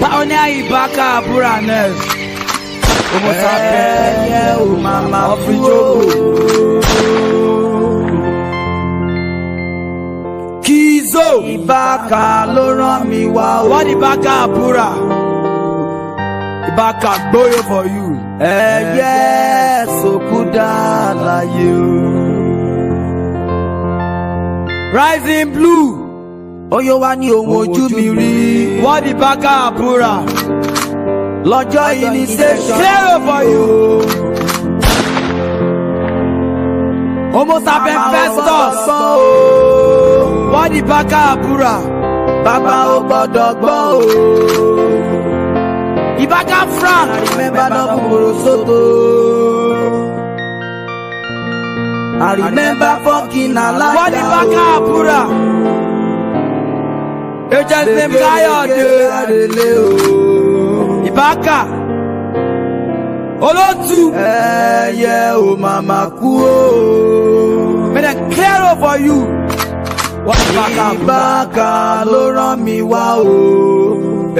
Pioneer Ibaka Buranes. Ọmọ sábẹ́ yẹ o màmá fújó. Kizo Ibaka ló rán mi wá o. Wọ́n ní Ibaka Bura. Ibaka gbóyò for you. Ẹyẹ Sokuda láyé o. Rising Blue. Oyo wa ni ohun ojú mi rí. Wọ́n di bákà àbúrà. Lọ́jọ́ yìí ni ṣe zero for you. Omosapẹ Festus. Wọ́n di bákà àbúrà. Bàbá ò gbọ́dọ̀ gbọ́ o. Ìbákà Frank. Àrìmẹ́bà náà kúkúrú sóto. I remember fucking alive. What the fuck, Apura? Hm Káyọ̀dé Ìbákà Olótù. Ẹyẹ ò màmá kú o. May they clear over you. Ibaka. Ibaka. Ìbákà ló rán mi wá o.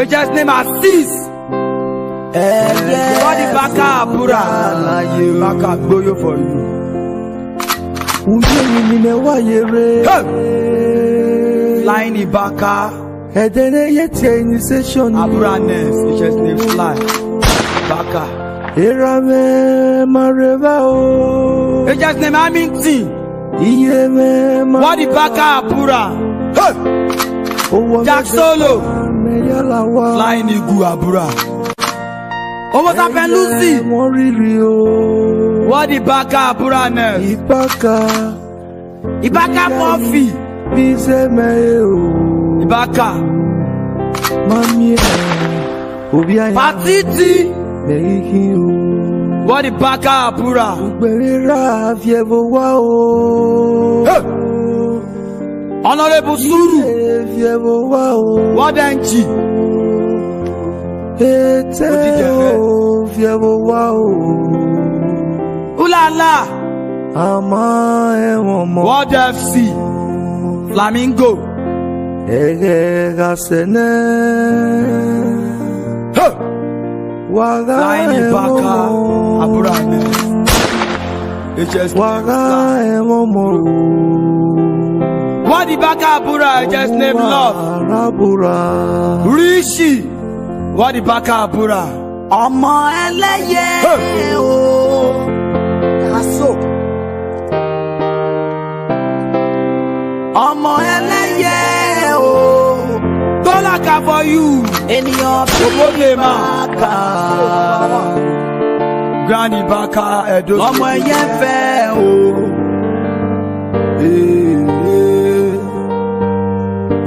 Agent name Azeez. Ẹyẹ Ibaka Ìbákà Ibaka Ìbákà you for you. Wúyé mi ni mẹ́wàá yẹrẹ. Hey! Laini Baka. Edene yete initiation. Abura Ness, it just names fly. Ibaka, Baka. Erame Mareva o. It just name Amin T. Iyeme Mareva. Wadi Baka Abura. Jack Solo. Laini Gu Abura. Owó ta fẹ́ Lucy. Wọ́n rí rí o. Wadi Baka Abura Ness. Ibaka. Ibaka Murphy. Ibaka. Patiti. Wọ́n di bákà àbúrà. Ògbèrèrà fi ẹ̀bùn wá o. Honorable Suru. Fi wá o. Wọ́n ń jì. Ètè o fi wá o. Ulala. Àmọ́ ẹ̀wọ̀n mọ́. World FC flamingo. ẹ̀rẹ̀ ra sẹ́nẹ́. wàrà ẹ̀rọ àbúrò mi. wàrà ẹ̀rọ mọ̀rọ̀. Wadi Baka Abura, I just named love. Abura. Rishi. Wadi Baka Abura. Ọmọ ẹlẹ́yẹ o. ọmọ ẹlẹ́yẹ o tọ́lákà for you ènìyàn bíi bàkà granny bàkà ẹ̀dọ́ ọmọ ẹ̀yẹ fẹ́ o.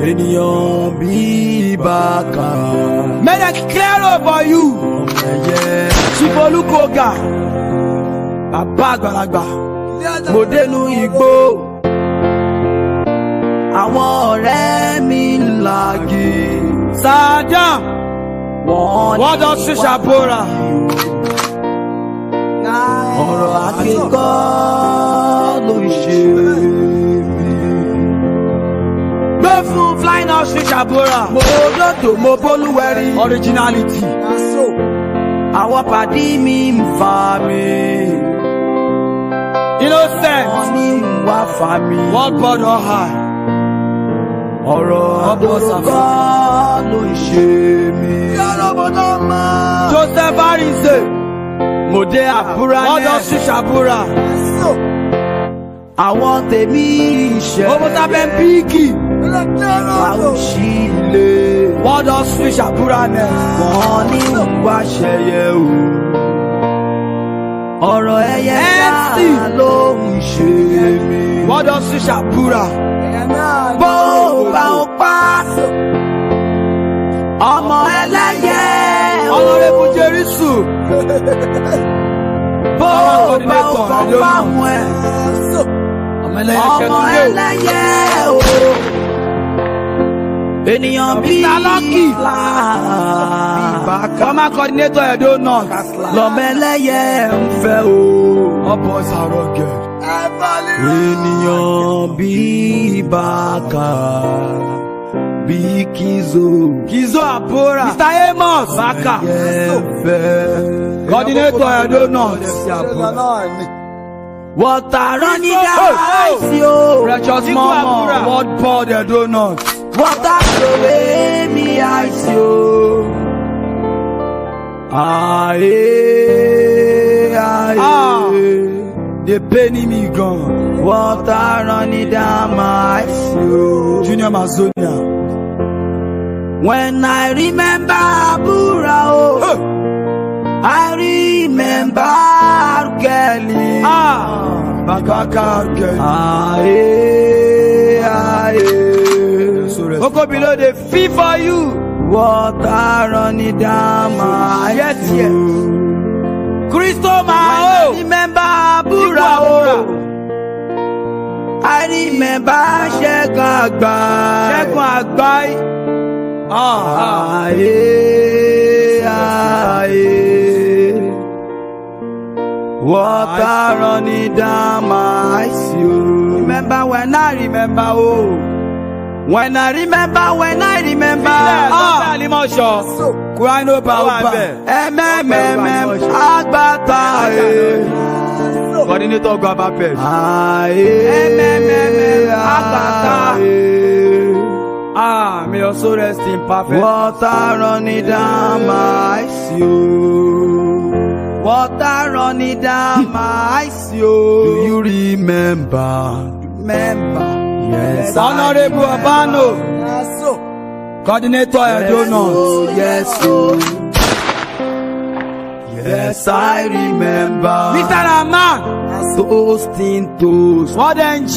Ènìyàn bíi bàkà. Made I clear over you. Ọmọ ẹ̀yẹ. Chibolú Koga. Bàbá àgbàlagbà. Mo dénú igbó àwọn ọ̀rẹ́ mi làgì. Saddam wọ́n jọ ṣíṣà bóra. ọ̀rọ̀ akẹ́kọ̀ọ́ ló ṣe mí. gbé fún flying house ṣíṣà bóra. mo lọ́dọ̀ mo bólúwẹ̀rí. originality. àwọn pàdé mi ń fa mi. innocent. wọ́n ní wá fa mi. wọ́n gbọ́dọ̀ high ọ̀rọ̀ àbúrúkọ ló ń ṣe mí. yálọ́bọ̀dọ̀ máa. Joseph Arinze mo dé àbúrà yẹn ọdọ ṣíṣà búra. àwọn tèmi ìṣẹ́. owó sábẹ́ píìkì. àwùjọ ilé. wọ́n lọ ṣíṣà búra yẹn. wọ́n ní ìwà ṣẹyẹ o ọ̀rọ̀ ẹyẹ náà ló ń ṣe mí. wọ́n jọ bọ́ọ̀ òwúrọ̀ ò pa ọmọ ẹlẹ́yẹ ọlọ́rẹ́bù jẹ́rìsù bó o bá o kọ́ fáwọn ẹ̀ ọmọ ẹlẹ́yẹ o ènìyàn bíi lọ́kì former coordinator edo north lọ́mọ ẹlẹ́yẹ ń fẹ́ o. ọ̀pọ̀ sàrọ̀ gẹ̀ ènìyàn bí bàkà bí kizo. kizo abora. mr amos. bàkà. ẹ̀fẹ̀. coordinator edo north. Water running down oh, oh. Precious mama, what pour the donuts? Water away me ice yo. Aye, aye. Ah. Bénis migrant. Water running down my soul. Junior Mazonia. When I remember Burao, oh. hey. I remember Kelly. Ah, Bakaka Kelly. Ah, eh, ah, eh. So Oko below the fee for you. Water running down my yes, Yes, yes. Kristo ma I remember Abura I remember Ṣẹ́gun Àgbáyé. Ṣẹ́gun Àgbáyé. Ayé ayé. Water running down my eyes. Remember when I remember Oh. When I remember, when I remember, ah, Quran no power, MMM, Agbata, coordinator Gwabape, MMM, Agbata, ah, me also rest in perfect. Water running down my eyes, water running down my eyes. Do you remember? Remember. Yes, Honorable Abano. Yes, Coordinator yes, Edonos. yes, Yes, I remember. Mr. Rahman. Toasting toast. What NG?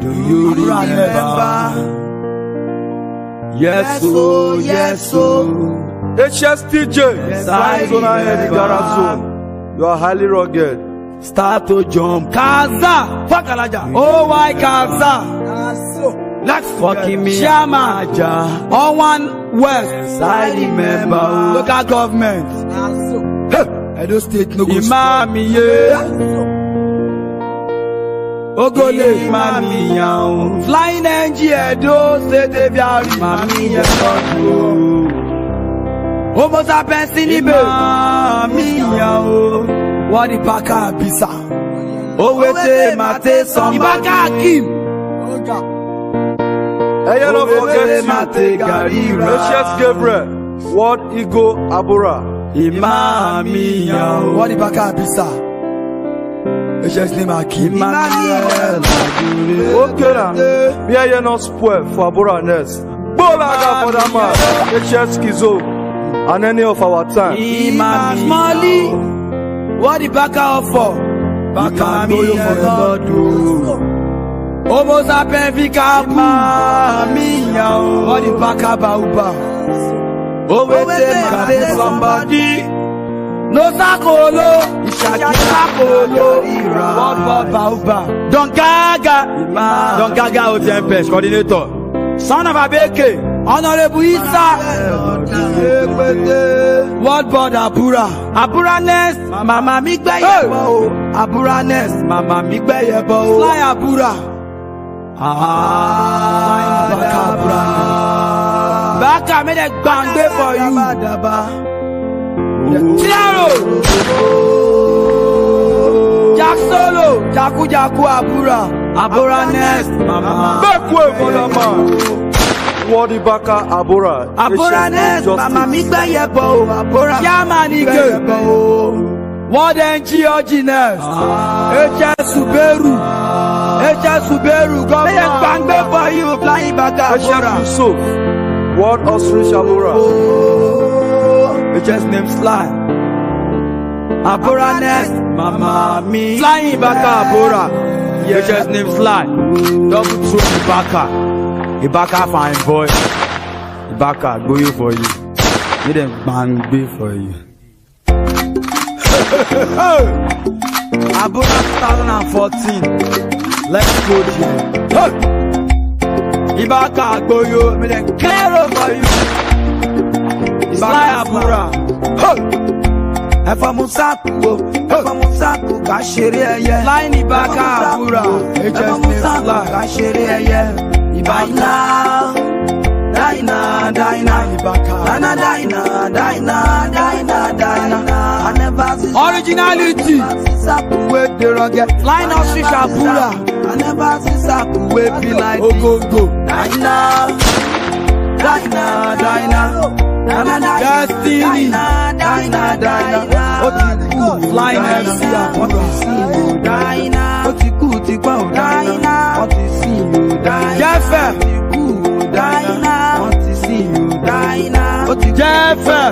Do you remember? Yes, oh, yes, oh. HSTJ. Yes, I remember. You are highly rugged start to jump. Kaza, Fakalaja, oh why Kaza? Like fucking me, Shamaja, all one west. I remember local government. I Edo State no good. Imami yeah. Ogole mami yan. Flying NG Edo State Aviary. Mami yan lọ́dún o. Homo sapiens be. Mami yan wọ́n di baka abisa owó tẹ màtẹ sọmọ ìbáka akim. ẹyẹ náà forget you precious Gabriel word ego abora. ìmáàmì yàn ó wọ́n di baka abisa. Just name Akim Emmanuel. Okay now, me and you not spoil for Abora next. Bolaga for that man. HS Kizo and any of our time. Imam Mali. What the back up for? Back Backer me for God do. Obo sa pen fi Mi ya o. What the backer ba uba. Owe te ma somebody. No sakolo. Ishaki sakolo. What ba uba. Don gaga. Don gaga o tempe. Coordinator. Son of a baker. Honorable Isa. What about Abura? Aburanes, Mama mi gbé yẹ̀bọ̀ o. Mama mi gbé yẹ̀bọ̀ Fly Abura. Ah, back Abura. Back I made a gbàngbé for you. Tiaro. Jack Solo. Jacku Jacku Abura Aburanes. Mama. Bẹ́ẹ̀ kú èkó lọ́mọ. Wadibaka Abora. Abora net, mama mi gba yẹ bọ̀ o. Abora Yamani gẹ̀ bọ̀ o. Wọ́n dẹ̀ ń jí ọjì next. HS ah. Uberu. HS Uberu gọ́mọ̀. Bẹ́ẹ̀ gbàgbé bọ̀ yìí o, Flying Baka Abora. HS Yusuf, World Ostrich Abora. HS oh. name Sly. Abora next, mama mi. Flying Baka Abora. HS name Sly. Double throw Baka. Ibaka fine boy. Ibaka go you for you. Make them bang be for you. Abuja 2014. Let's go Jim. Hey! Ibaka go you. Make them clear for you. Ibaka Abura. Hey! ẹfọ musa kuko ẹfọ musa ku ka ṣeré ẹyẹ láìní bá ká àbúrò ẹjẹ sí fúlà ká ṣeré ẹyẹ. Ibaka Daina, Daina, Ibaka Dana, Daina, Daina, Daina, Daina Originality Line of Shisha Bura I never see Saku wey be like this Ogogo Daina Daina, Daina Destiny Daina, Daina Ó ti kú Line of Shisha Bura Ó ti kú ti pa ò Daina you die. Jẹ́fẹ̀. Ikú ò you die. Ó ti jẹ́fẹ̀.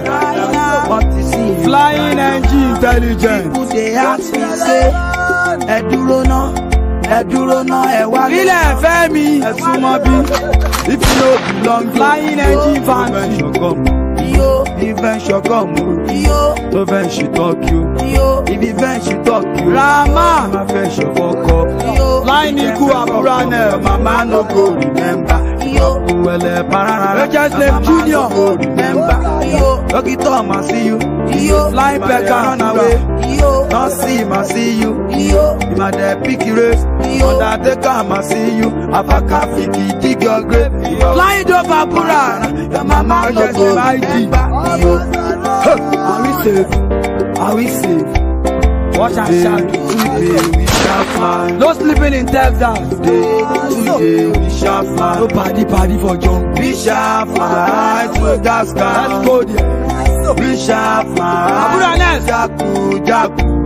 Wọ́n ti sí you die. Flying engine intelligent. People dey ask me say, ẹ dúró náà, ẹ dúró náà, ẹ wá. Ilé ẹ̀fẹ́ mi. Ẹ súnmọ́ bí. If you no belong, flying engine fancy. Bí fẹ́ ṣọkọ̀ mú o, tó fẹ́ ṣe tọ́kì o, ibi talk you, tọ́kì o, Rama máa fẹ́ ṣọ̀fọ́kọ̀. Mine equal Aburana, man, no go remember. Yo, well, Parana, Roger Slave Junior, go remember. Yo, Lucky Tom, I see you. Yo, flying back on away. Yo, not see him, I see you. Yo, you might have picky race. Yo, that they come, I see you. Afaka Fiki, dig your grave. Flying to over Aburana, your Mama no go remember. Yo, are we save? Are we save? Watch and shout today we sharp man. No sleeping in death down. Today, today we sharp man. No party party for John. We sharp man. Eyes will gas can. Let's go there. We sharp man. Abura next. Jaku jaku.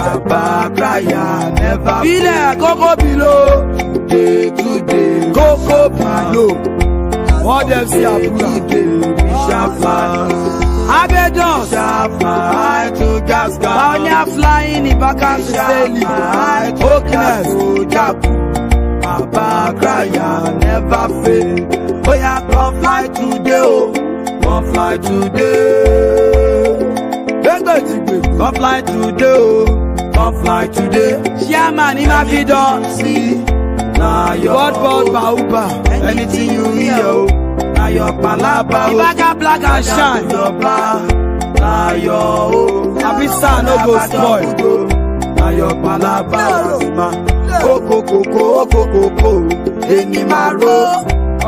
Abba Kraya never. Bile koko bilo. Today today. Koko bilo. What them see Abura. Today we sharp man. Abedos. Sharp my eye to gas gun. Pioneer flying in Ibakan to Sally. Oakness. Jabu. Baba Kraya never fail. Oh yeah, one fly today, oh. One fly today. Bẹ́gbẹ̀ ti gbè. One fly today, oh. One fly today. Ṣíàmà ni máa fi dán sí. Na your own. Word word Anything you hear, oh. Láyọ̀ Pàlábà o. Ìbájá black and shine. Ìjọba Láyọ̀ o. no go spoil. Láyọ̀ Pàlábà o sì máa. Kókòkòkò kókòkò èmi máa ró.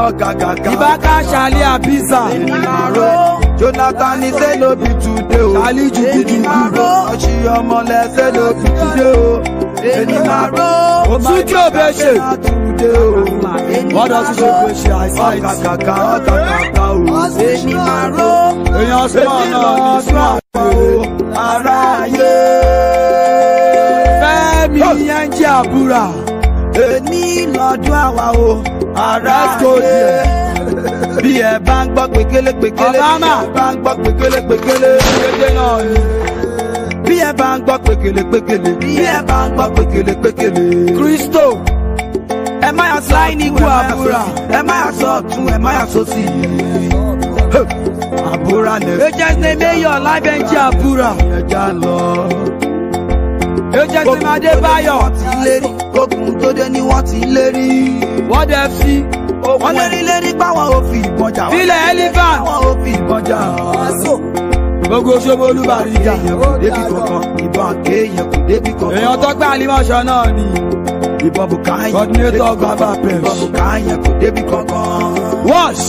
Ọ̀gàgàgà. Ìbájá ṣàlẹ̀ Àbísà. Èmi máa ró. Jonathan ṣe ló bí túnde o. Àlíjù gidi dúró. Ọ̀ṣì ọmọ lẹ́sẹ̀ ló bí túnde o. Èmi máa ró. Túnde òbẹ̀ ṣe dé o. Ọ̀dọ̀ tí ṣe pé ṣe àìsàn kàkàkà ọ̀tà kàkà o. Ọ̀sẹ̀ ni àrò. Èèyàn ṣe wà náà ní sùn àpò aráyé. Fẹ́mi yẹn jẹ́ àbúrà. Èmi lọ́dún àwa o. Aráyé. Bí ẹ bá ń gbọ́ pékélé pékélé. Ọ̀bámà. Bí ẹ bá ń gbọ́ pékélé pékélé. Pékélé náà ni bí ẹ bá ń gbọ́ pékèlépékèlé. bí ẹ bá ń gbọ́ pékèlépékèlé. kristo ẹ má yà sí níkú àbúrà ẹ má yà sọ̀tún ẹ má yà sósì. àbúrà lè. ó jẹ́ sinmi mayor lábẹ́ńjì àbúrà. ẹja lọ. ó jẹ́ sinmi adébáyọ̀. kókùn tó dé ni wọ́n ti lérí. wọ́n dẹ̀ fi. wọ́n lérí lérí báwọn ò fi ìbọn jà. bílẹ̀ ẹlífà. báwọn ò fi ìbọn gbogbo ṣọ́bọ̀ olúbàrí jà débi kankan ìbọn àkéèyàn kò débi kankan. náà ni. God ìbọn bùkáyà coordinator gbàgbà pẹ̀lú ìbọn bùkáyà kò débi kankan. wọ́ọ̀s.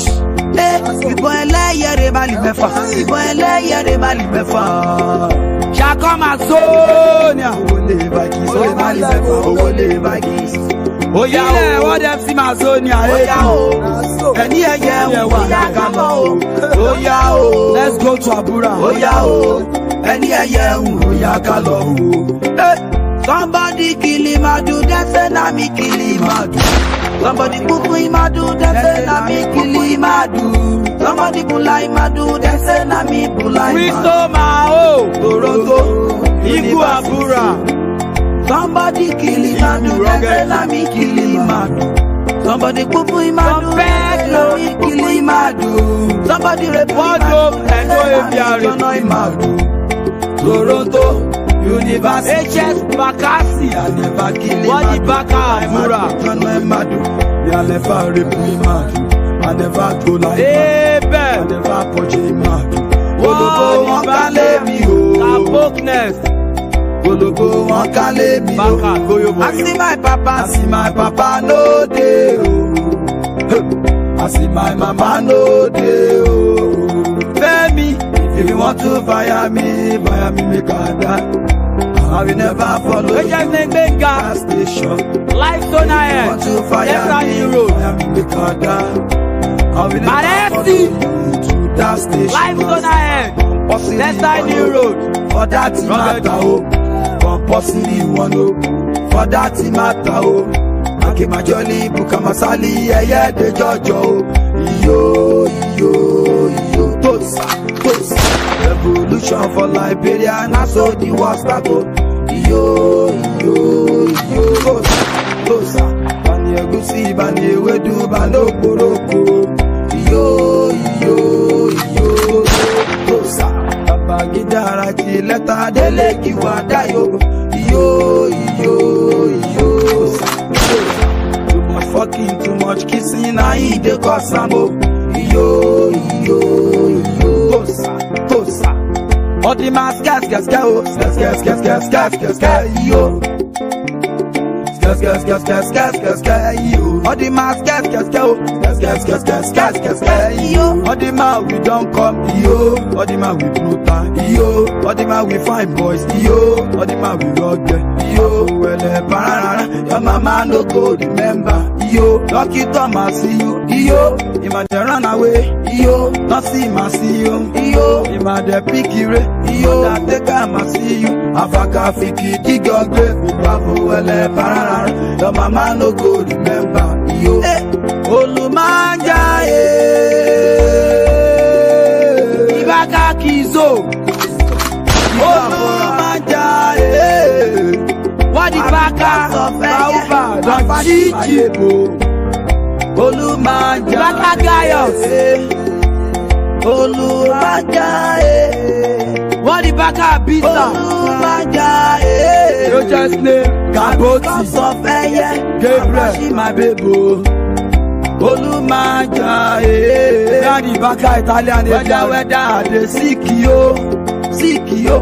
ẹ ìbọn ẹlẹ́yẹrẹ bá lè mẹ́fà ìbọn ẹlẹ́yẹrẹ bá lè mẹ́fà. ṣàkọ́mà sóònìà. owó lè bàjẹ́ owó lè bàjẹ́ mẹ́fà owó lè bàjẹ́. Oya o ilé wọ́n dẹ́ sí màá sóni àyè kan. Ẹni ẹyẹ ń wà lákàmọ́ o. Oya o. Let's go to Abura. Oya o. eni ẹyẹ ń wò ya ká lọ Somebody kill him, I do that's an me kill him, I do. Somebody put me, I do that's an me kill him, I do. Somebody pull him, I do that's an me pull him. Risto Mao, Toronto, Igu Abura. Somebody kill him, I do that's an me kill him, I do. Somebody put me, I do that's an me kill him, I do. Somebody report him, I do that's an me kill him, I do. Toronto. Universe. HS Bakasi Yalefa kili Wadi Baka Abura Yalefa madu Yalefa ripi madu Yalefa gola I never poche madu Ológo wọn kálé mi o Kabokness Ológo wọn kálé mi o Baka I Asi my papa Asi my papa no dey o Asi my mama no dey o. Oh. If you want to fire me, fire me, make I die. I will never follow you. Just name big gas station. Life so nice. If you want to fire me, road. fire me, make I die. I will never follow you to that station. Life so nice. Let's sign new road. For that matter, oh. Compulsory one, oh. For that matter, oh. Akimajoli, Bukamasali, yeah, yeah, the judge, oh. Yo, yo. revolution for liberia na so the war start o oh. iyo iyo iyo closer closer bani egusi bani ewedu bani okporoko iyo iyo iyo closer babagida araji lẹta délé kiwa dayo iyo iyo iyo closer too much fokin too much kisin na e dey cause am o oh. iyo closer. All the mass gas gas gas oh gas gas gas gas gas gas gas yo. Gas gas gas gas gas gas gas yo. All the mass gas gas gas oh gas gas gas gas gas gas gas yo. All the man we don come yo. All the man we blue tan yo. All the man we fine boys yo. All the man we rugged yo. Well, para your mama no go remember. Iyo, lucky Tom, I see Iyo, you might run away. Iyo, not see my see Iyo, you might pick Iyo, I take I see you. Afaka fiki dig your grave. Babu ele parara. Your mama no go remember. Iyo, eh, Olumanja eh. Ibaka kizo. Olumanja eh ìbáka báwùbà dọ̀tí jìbò olùmọ̀jọ ìbáka gayọ̀s olùmọ̀jọ eh. wọ́n ní báka bíta olùmọ̀jọ eh. rojas name kaboti gabriel mabebo oh. olùmọ̀jọ eh. dáàdi ìbáka italian ẹ̀jẹ̀ wẹ́dà àdé síkìó síkìó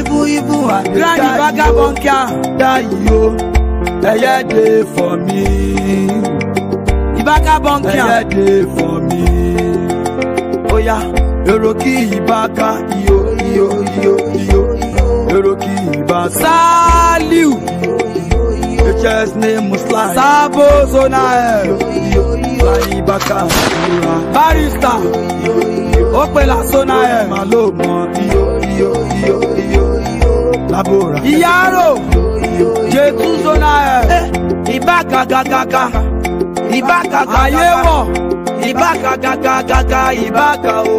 ibu ibu granny vagabond kia. Dayo ẹyẹ dey for me. Vagabond kia. Ẹyẹ dey for me. Oya èrò kí ìbáka iyo iyo iyo iyo èrò kí ìbáka. Sálíù. Hs name slide. Sabo Zonael. Láyé Bàkà Ìrora. Barrister. Ó pè lásán náà ẹ̀. Màá ló mọ labora. ìyáró jésù sọ́nà ẹ̀ ibaka, kàkàkàkà ibaka. kàkàkàkà ayé wọ̀ ìbá kàkàkàkà ìbá kà ó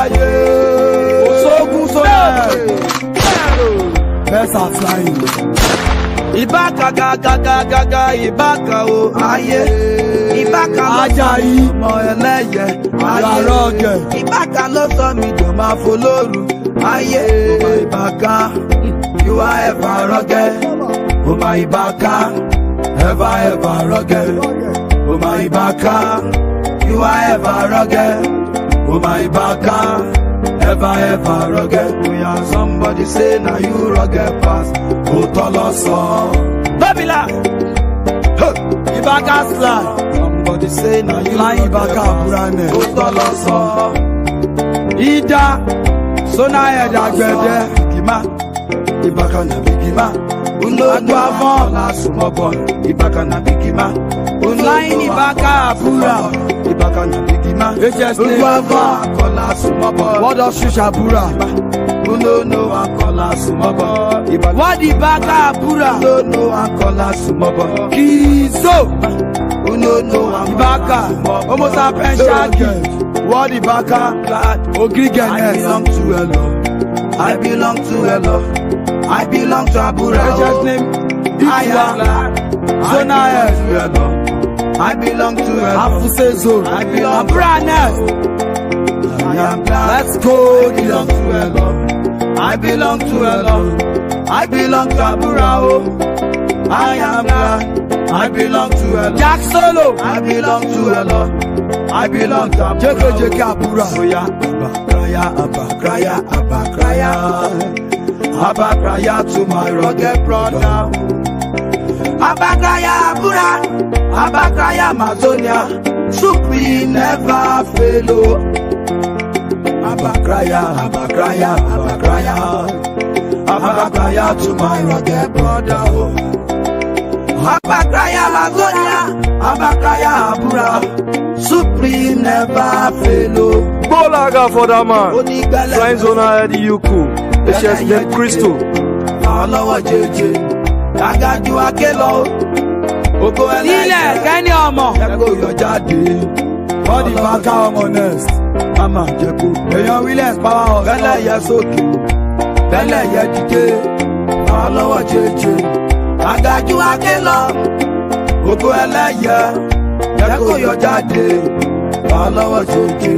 ayé. sógun sọ́nà ẹ̀ best at flying. ibaka, kàkàkàkà ibaka kà Aye. Ibaka. ìbá kà ajayi ọmọ ẹlẹ́yẹ ayé. Ibaka, ọ̀gẹ̀. ìbá kà ló sọ mi jọ̀ máa fo lóru ayé. You are ever rugged, Oh my Ibaka, ever ever rugged, Oh my Ibaka, you are ever rugged, Oh my Ibaka, ever ever rugged. We are somebody say now you rugged pass. Go tell us all. Babila, Ibaka sla. Somebody say now you rugged Ibaka Burane. Go tell us all. Ida, so now you're ibakana bigima unodu avon lasumobon ibakana bigima flying ibaka abura ibakana bigima unodu avon akola sumobon word of shusha abura olóòlò akọ́lá sùmọ́bọ̀. wọ́ọ̀dì bàtà àbúrà. olóòlò akọ́lá sùmọ́bọ̀. kìíso. olóòlò àbáka. ọmọ sáfẹ́ ṣáàkì. wọ́ọ̀dì bàkà. ògiri gẹ̀ẹ́sì. i belong to ẹlò. I belong to Elo. I belong to Abura. Just oh. name I am Zonael. I belong to Elo. I belong to Abura. I am glad. Let's go. I belong to Elo. I belong to Elo. I belong to Abura. Oh. I am glad. I belong to Elo. Jack Solo. I belong to Elo. I belong to Abba. Jeke jeke Abura. Oya Abba, Kraya Abba, Kraya Abba, Kraya. Abba Kraya to my rugged brother. Abba Kraya Abura. Abba Kraya Mazonia. Supreme never fail. Abba Kraya, Abba Kraya, Abba Kraya. Abba Kraya to my rugged brother. Abba Kraya Lagonia, Abura, Supreme never fail. Bolaga for that man. Flying Zona at Yuku, the chest named Crystal. Ọlọ́wọ́ jẹjẹ, kágájú akẹ́ lọ, ògo ẹlẹ́jẹ̀. Nílẹ̀ kẹ́ni ọmọ. Ẹ kò yọ jáde bọ́ọ̀dì bá ká ọmọ nẹ́ẹ̀sì a máa jẹ kó. èèyàn williams pàwọn ọ̀rẹ́ lẹ́yẹ sókè lẹ́lẹ́yẹ jíjẹ́ àwọn adájú adé lọ gbogbo ẹlẹ́yẹ jẹ́ kó yọ jáde bá lọ́wọ́ sókè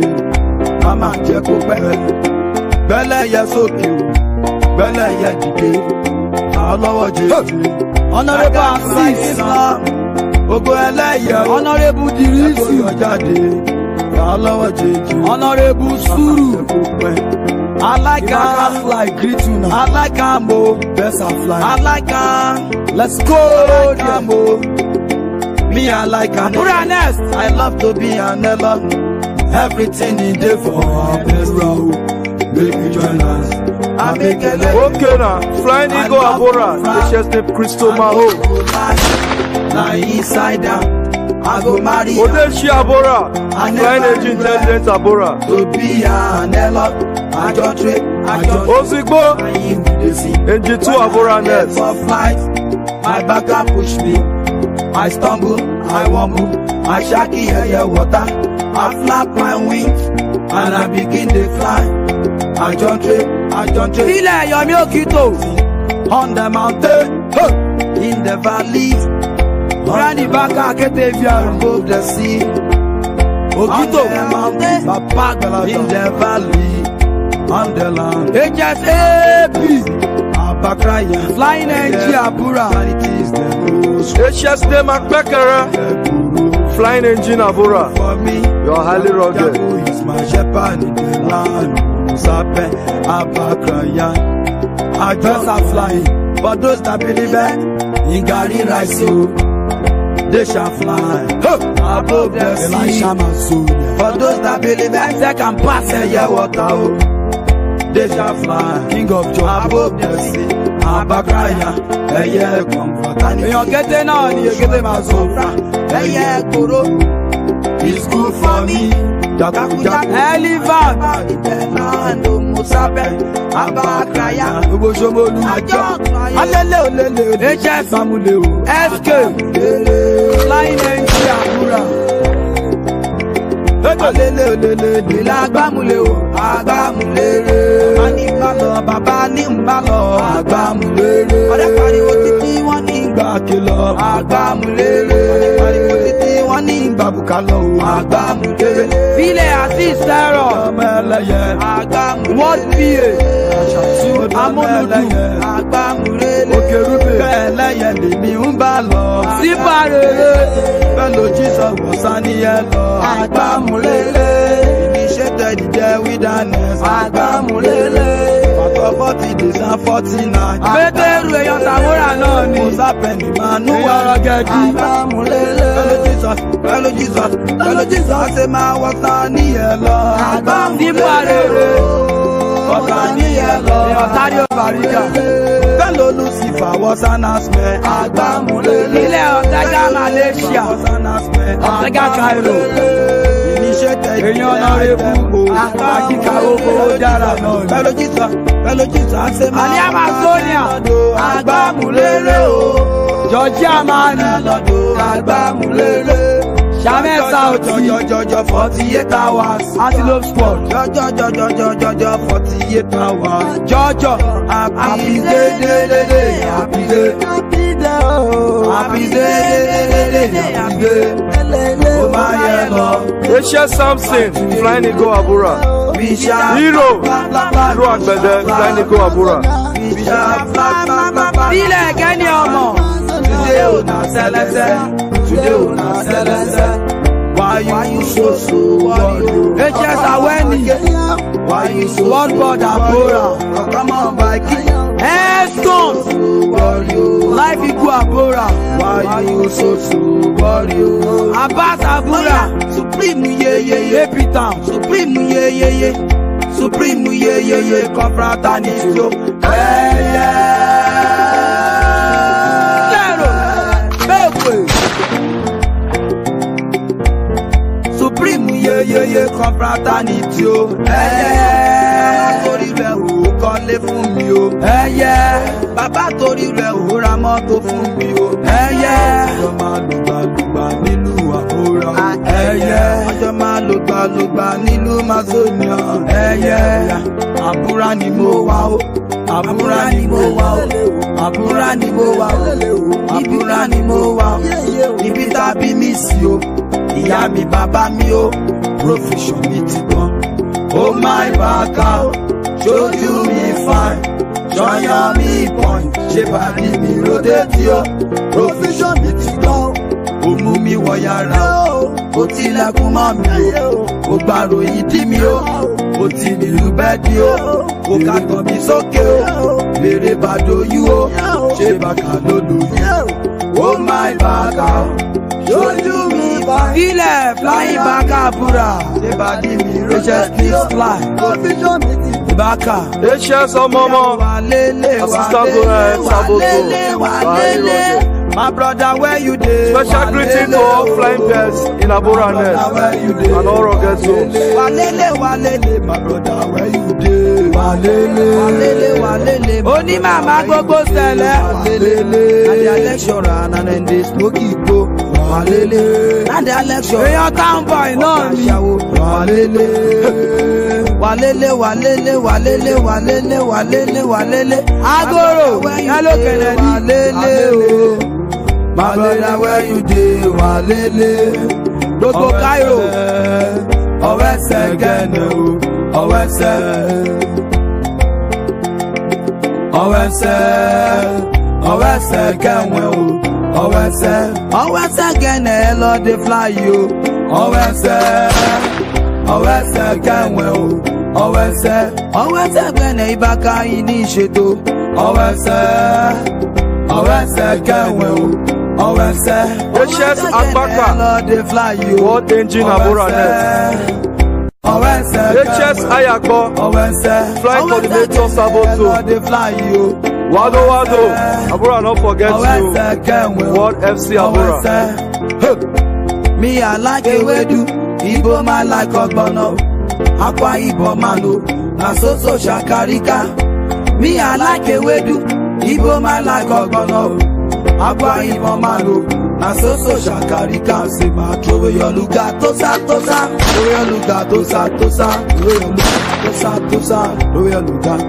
má má jẹ́ kó pẹ́ gbẹ́lẹ́yẹ sókè gbẹ́lẹ́yẹ dìde bá lọ́wọ́ jèjì. ọ̀nàrẹ́bù afis gbogbo ẹlẹ́yẹ ọ̀nàrẹ́bù dirisi jẹ́ kó yọ jáde bá lọ́wọ́ jèjì. ọ̀nàrẹ́bù sùúrù alága I like a fly, greet you now alága mo bẹ́sà fly I Like a. Let's go. I like am, Me, I like am. Uranus. I love to be an Elon. Everything in there for Abura. Make me make a leg. Okay now. Flying Eagle Abora. The chest name Crystal Maho. Now inside out. I go marry Odeshi Abora, Flying Edge Intelligence Abora. To be an Elon, I don't trip, Osigbo, NG2 Abora Nets. My bagger push me. I stumble, I wobble, I shaky yeah, yeah, water. I flap my wings and I begin to fly. I jump trip, I jump trip. Ilẹ̀ ẹ̀yọ́ Okito. On the mountain, ho! in the valley. Rani Baka kété fi above the sea. Okito, On the mountain, bàbá àgbàlagbà. In the valley, on the land. HSAB. Papa Cryer, Fly Nigeria Bura, HS name Akpekere, Fly Nigeria Bura, for you're highly rugged. Who is my shepherd I just are flying, but those that believe it, in Gary Rice, they shall fly. Above the sea, for those that believe it, they can pass a year water. Oh deja fly king of joy abobesi abakaya ẹyẹ ẹgbọn fọtani. èèyàn kété náà ni èkété máa sọ fún wa ẹyẹ koro is good for me. jakujaku elivan ìtẹ̀lánu musabe abakaya ogbosomolu àjọ alele olele hs amule o sk flying engine àbúrà olélé olélé ìlà agbámúlé o agbámúlére. bàbá ní ń bá lọ bàbá ní ń bá lọ agbámúlére. ọ̀rẹ́ pariwo títí wọ́n ní ìgbà kìlọ̀ agbámúlére. pariwo títí wọ́n ní ìgbà o agbámúlére. bílẹ̀ àti ìsẹ̀rọ̀ ọmọ ẹlẹ́yẹ agbámúlére. world pa amúlùdù agbámúlére. òkèrúbè bẹ́ẹ̀ lẹ́yẹ lèmi ń bá lọ. sípàrèrè bẹ́ẹ̀ lójú sọ̀rọ̀ sani ẹ lọ agbámúlélé ìníṣẹ́ tẹ̀lé jẹ́ wilderness agbámúlélé fàtọ́ fọ́tì dèsán fọ́tì náà. pétérù èèyàn tàwúrà náà ni. musa pẹ̀lú manu wa ọ̀gẹ̀dì. agbámúlélé pẹ̀lú jesus pẹ̀lú jesus pẹ̀lú jesus ṣe máa wọ́ta níyẹn lọ. agbámúlélé ọ̀gá níyẹn lọ. ọ̀tá ni ó bàrí jà pẹ̀lú lucifer wọ́sánà smẹ̀. agbámúlélé ilé ọ̀tẹ́gà malaysia ọ̀tẹ́gà cairo iṣẹ́ tẹ̀lé èèyàn náà rẹ̀ bú o àkàkíkà owó dára náà ni. pẹ̀lú ṣe máa. àní amazonia agbámúlérè o. jọjí àmàlà lọ́dọ̀ agbámúlérè. Jamesa Jọjọjọjọ forty eight hours. Antelope squad. Jọjọjọjọjọjọ forty eight hours. Jọjọ. Àbídé délélé àbídé. Àbídé ooo. Àbídé délélé àbídé. Ó máa yẹ lọ. Asia Samson Flying Eagle Abura. Hero Hero Agbẹ̀dẹ Flying Eagle Abura. Bílẹ̀ Kẹ́ni ọmọ. Ṣé o nà sẹ́lẹ́sẹ́? Today na celeste. Why you so so worried? HS Aweni. Why you so World Board Abora. Come on, Baki. Escom. Life Igu Abora. Why you so so worried? Abbas Abura. Supreme yeah yeah yeah. Epitam. Supreme yeah yeah yeah. Supreme yeah yeah yeah. Confraternity. Yeah yeah. yeyeye confraternity o. ẹyẹ torí rẹ̀ ò kọ́lé fún mi o. ẹyẹ bàbá torí rẹ̀ ò ra mọ́tò fún mi o. ẹyẹ ọjọ́ máa lògbàlògbà nílùú àkórà o. ẹyẹ ọjọ́ máa lògbàlògbà nílùú mazonia. ẹyẹ àbúrà ni mo wá o. àbúrà ni mo wá o. àbúrà ni mo wá o. àbúrà ni mo wá o. ibi tá a bí mi sí o. ìyá mi bàbá mi o provision mi ti tán. ó má ìbáka ó ṣojú mi fine ṣọyàn mi point ṣe bàbí mi lóde tí ó provision mi ti tán. ó mú mi wọ yàrá ó ó tilẹ̀kùn mọ́ mi o. ó gbàròyìn dí mi o. ó ó ti nílùú bẹ́ẹ̀dì ó ó ká tọ̀ mí sókè ó lèrè bàdóyú ó ṣe bàkà lódò yìí ó má ìbáka ó ṣojú. Ilẹ̀ flying baka búra. Débàdí mi Rachel please fly. Kọ́fíjọ́ mi ti baka. Rachel ọmọọmọ. Assistant go help Saboto. Wàhálà My brother, where you dey? Special greeting to all flying birds in Abura Nest and all rugged zones. Walele, walele, my brother, where you dey? Walele, walele, walele. Oni mama gbogbo sẹlẹ. Walele, Adiale Ṣọra and Nande Smoky Bo. Wàlélé. Láńdé Alexio. Èèyàn táwọn bọ̀ì náà ni. Wàlélé. Wàlélé wàlélé wàlélé wàlélé wàlélé wàlélé. Agoro yálò kẹ̀lẹ́ ní. Wàlélé o. My brother where you dey wàlélé. Gbogbo Cairo. Ọ̀wẹ́ sẹ́gẹ̀nẹ̀ o. Ọ̀wẹ́ sẹ́. Ọ̀wẹ́ sẹ́. Ọ̀wẹ́ sẹ́gẹ̀wẹ̀ o ọwẹsẹ. ọwẹsẹ gẹnẹ lọ de fly o. ọwẹsẹ ọwẹsẹ kẹwẹ o. ọwẹsẹ ọwẹsẹ gẹnẹ ibaka yìí ní ìṣètò. ọwẹsẹ ọwẹsẹ kẹwẹ o. ọwẹsẹ ọwẹsẹ gẹnẹ lọ de fly o. world engine abura net. HS Ayagbo, Fly Coordinator Saboto. Wado Wado, Abura don't forget you. World FC Abura. Me I like Ewedu, Ibo man like Ogbono, Akwa Ibo man o, oh. na so so shakarika. Me I like Ewedu, Ibo man like Ogbono, Akwa Ibo man o. Oh. Asoso Shakari Kamsi Matro Oyoluga Tosa Tosa Oyoluga Tosa Tosa Oyoluga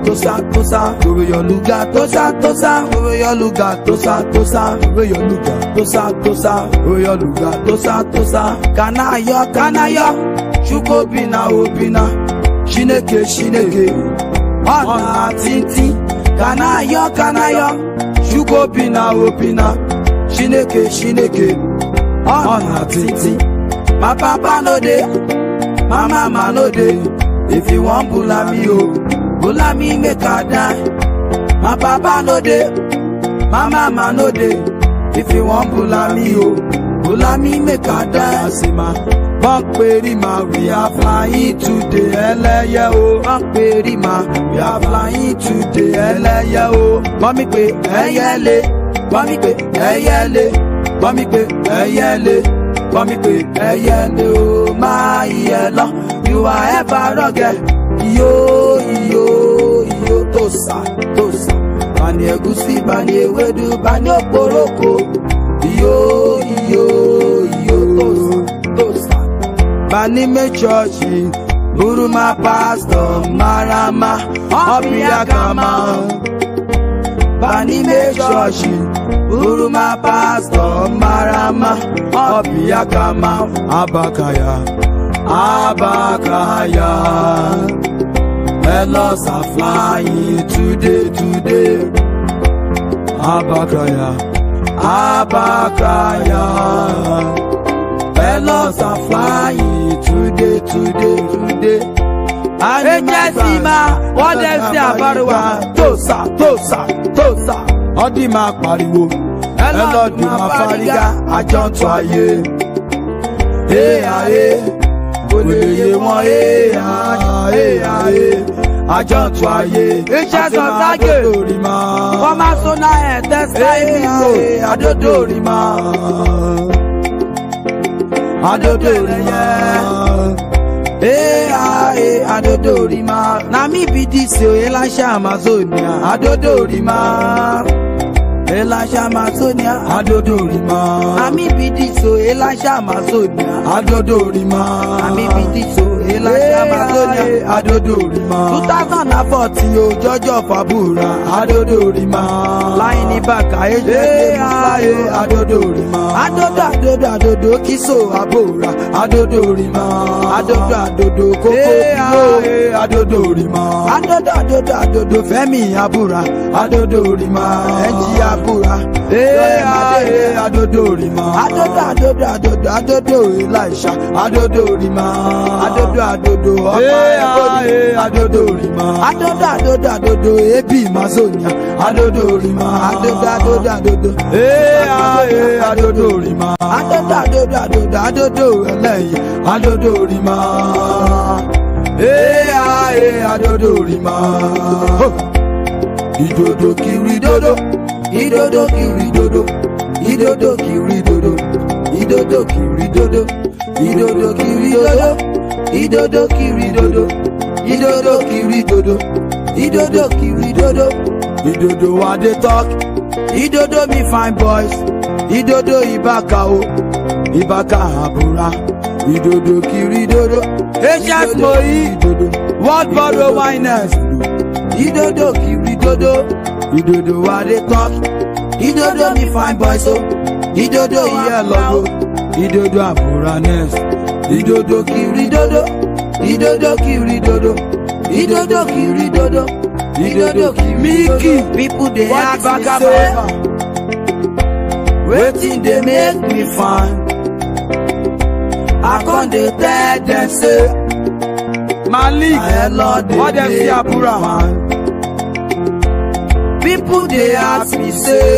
Tosa Tosa Oyoluga Tosa Tosa Oyoluga Tosa Tosa Oyoluga Tosa Tosa Oyoluga Tosa Tosa Oyoluga Tosa Tosa Kanayo Kanayo Chukwu Obina Obina Chineke Chineke Ọna Tintin Kanayo Kanayo Chukwu Obina Obina chineke chineke ọ̀nà títí my papa no dey my mama no dey if you wan bulami o bulami make i die my papa no dey my mama no dey if you wan bulami o bulami make i die asima. Wọ́n pèrè mà we are flying today ẹlẹ́yẹ o. Wọ́n pèrè mà we are flying today ẹlẹ́yẹ o. Mọ́mí pé ẹyẹ lé bá mi pè ẹyẹlé bá mi pè ẹyẹlé bá mi pè ẹyẹlé o máa yẹ lọ ìwà ẹ bá rọgẹ iyo iyo Yo tó sà tó sà bani ẹ̀gúsí bani ewédú bani òpòròkò iyo iyo iyo tó sà tó sà bani méjọ́ọ̀jì burúkú pásítọ̀ marama obiagama. Bani Banime Shoshi, Uruma Pastor, Marama, Obiakama, Abakaya, Abakaya. Hellos are flying today, today. Abakaya, Abakaya. Hellos are flying today, today, today ẹ̀jẹ̀ sì máa wọ́n dẹ̀ sí àbárùwà tòsà tòsà tòsà. ọdí máa pariwo ẹlọ́dún máa fárígá àjọǹtò ayé èèyàn ayé kò lè yé wọn èèyàn èèyàn ayé àjọǹtò ayé iṣẹ́ sọ̀tàgé fọ́másọ́nà ẹ̀ tẹ́sítà ìbíkò àdódò rí máa àdódò rí máa. Hey, adodori ma. Na mi be this, o oh, elasha Amazonia. Adodori ma elasha masonia adodorima ami bidiso elasha masonia adodorima ami bidiso elasha masonia adodorima two o jọjọ fàbúrà adodorima láìní bàkà ẹjẹ ẹjẹ adodorima adodo adodo adodo kiso abora adodorima adodo adodo koko kilo adodorima adodo adodo adodo fẹmi abura adodorima ẹjì abura búra. Ee eh, ah, eh, adodo òrìmọ̀. Adodo adodo adodo adodo Elisha. Adodo òrìmọ̀. Adodo adodo ọmọ eh, ẹ̀kọ́ni. Ah, adodo òrìmọ̀. Adodo adodo adodo ebi Mazonia. Adodo òrìmọ̀. Adodo adodo adodo. Ee ah, adodo òrìmọ̀. Adodo adodo adodo adodo ẹlẹ́yìn. Adodo òrìmọ̀. Ee adodo òrìmọ̀. Ìdodo kiri dodo. Idodo kiri dodo, idodo kiri dodo, idodo kiri dodo, idodo kiri dodo, idodo kiri dodo, idodo kiri dodo, idodo kiri dodo, idodo. wa dey talk. Idodo, mi fine boys, Idodo, ibaka o, ibaka abura. Idodo kiri dodo, HS boy. World Borrow Winers. Idodo kiri dodo, idodo wa dey talk. Idodo mi fine boy so, idodo iye lọ́gbọ́. Idodo àbúrà next. Idodo kiri dodo, idodo kiri dodo, idodo kiri dodo, idodo kiri dodo. Miki, people dey ask me say, eh? wetin dey make me fine? I come dey tell dem say malik wọ́n dẹ̀ fi àbúrà. people dey ask me say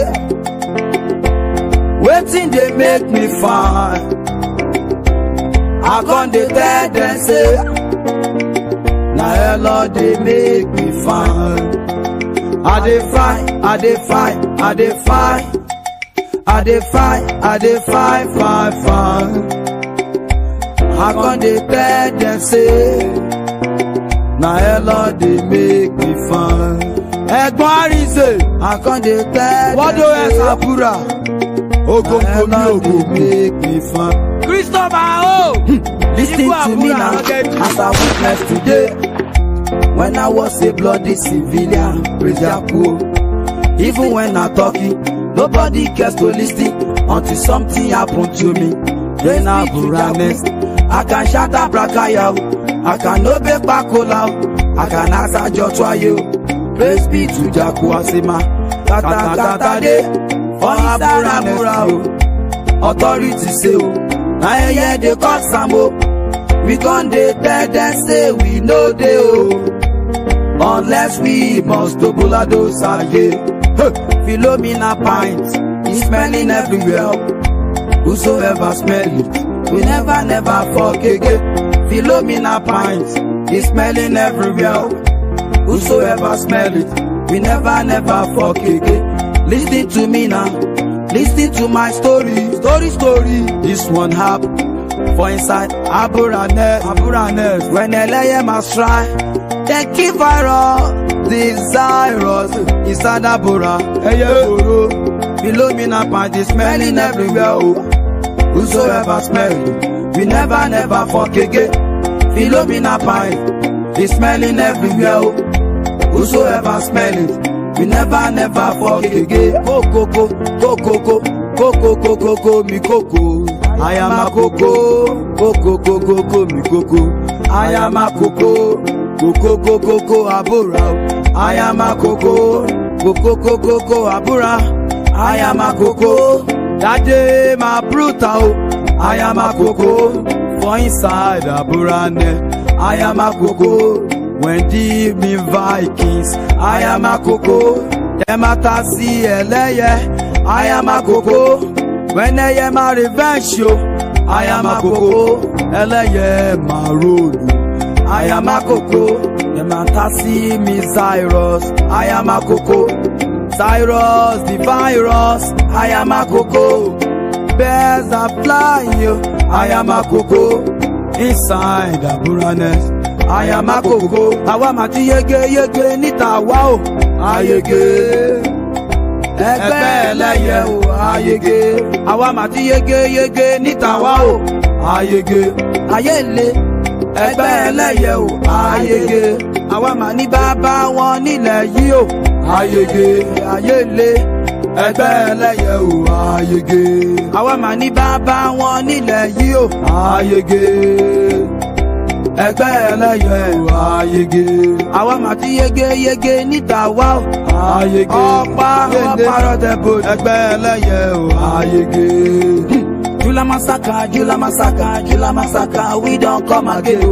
wetin dey make me fine i come dey tell dem say na hello dey make me fine i dey fight i dey fight i dey fight. I dey fight, I dey fight, fight, fight. I come dey tell dem say na elo dey make me fun. ẹ̀gbọ́n àríṣe. àkàndé pẹ́ wọ́n dó ẹ̀ sàbúrà. ogogo mi ogogo. na elo dey make me fun. christopher o. Hmm, lis to me now as i witness today when i was a bloody civilian ya prejaku even when i talking nobody cares to lis ten until something happen to me then i go ram i can shatter brakaya o. Oh I can no be pakola. I can answer just why you. Praise be to Jakuasima. Tata tata de. Fọ́nà búrabúra o. Oh. Authority say o. Oh. Na ẹyẹ dey cause am o. We gon' dey tell dem say we no dey o. Unless we must tobulado saye. Philomena pint is smelling everywhere. Whosoever smell it, we never never forget. Philomena pints, it's smelling everywhere. Whosoever smell it, we never, never fuck again. Listen to me now, listen to my story, story, story. This one happened for inside Aburanet, Aburanet. When Eleye must try, they keep viral, desirous inside Abura. Hey, Philomena pints, it's smelling everywhere. Whosoever smell it. We never, never fuck again. Philomena pine, they smelling everywhere. Oh. Whosoever smell it, we never, never fuck again. Go, go, go, go, go, go, go, go, go, go, go, me coco. I am a coco, go, go, go, go, go, me coco. I am a coco, go, go, go, go, go, abura. I am a coco, go, go, go, go, go, abura. I am a coco. That day my brutal. I am a cocoa for inside Aburane. I am a cocoa when deep Vikings. I am a cocoa. si eleye. I am a cocoa when I am a revenge show I am a cocoa eleye marodu. I am a cocoa. Temata si me Cyrus. I am a cocoa. Cyrus the virus. I am a cocoa. birds are flying, yo. I am a cocoa inside a buraness. I am a cocoa. I want my yege yege nita wá o, ayege. Ẹgbẹ́ ẹlẹ́yẹ o, ayege. Àwa yege yege níta wá o, ayege. Ayé le. Ẹgbẹ́ ẹlẹ́yẹ o, ayege. Àwa máa ní bàbá wọn nílẹ̀ ẹgbẹ́ ẹlẹ́yẹ ò àyege. àwa mà ní bàbá wọn nílẹ̀ yìí ò àyege. ẹgbẹ́ ẹlẹ́yẹ ò àyege. àwa mà ti yege yege níta wá ò àyege. ọ̀pá ọ̀pá rọ̀tẹ̀ bò ẹgbẹ́ ẹlẹ́yẹ ò àyege. Jula massacre, Jula massacre, massacre, we don't come again,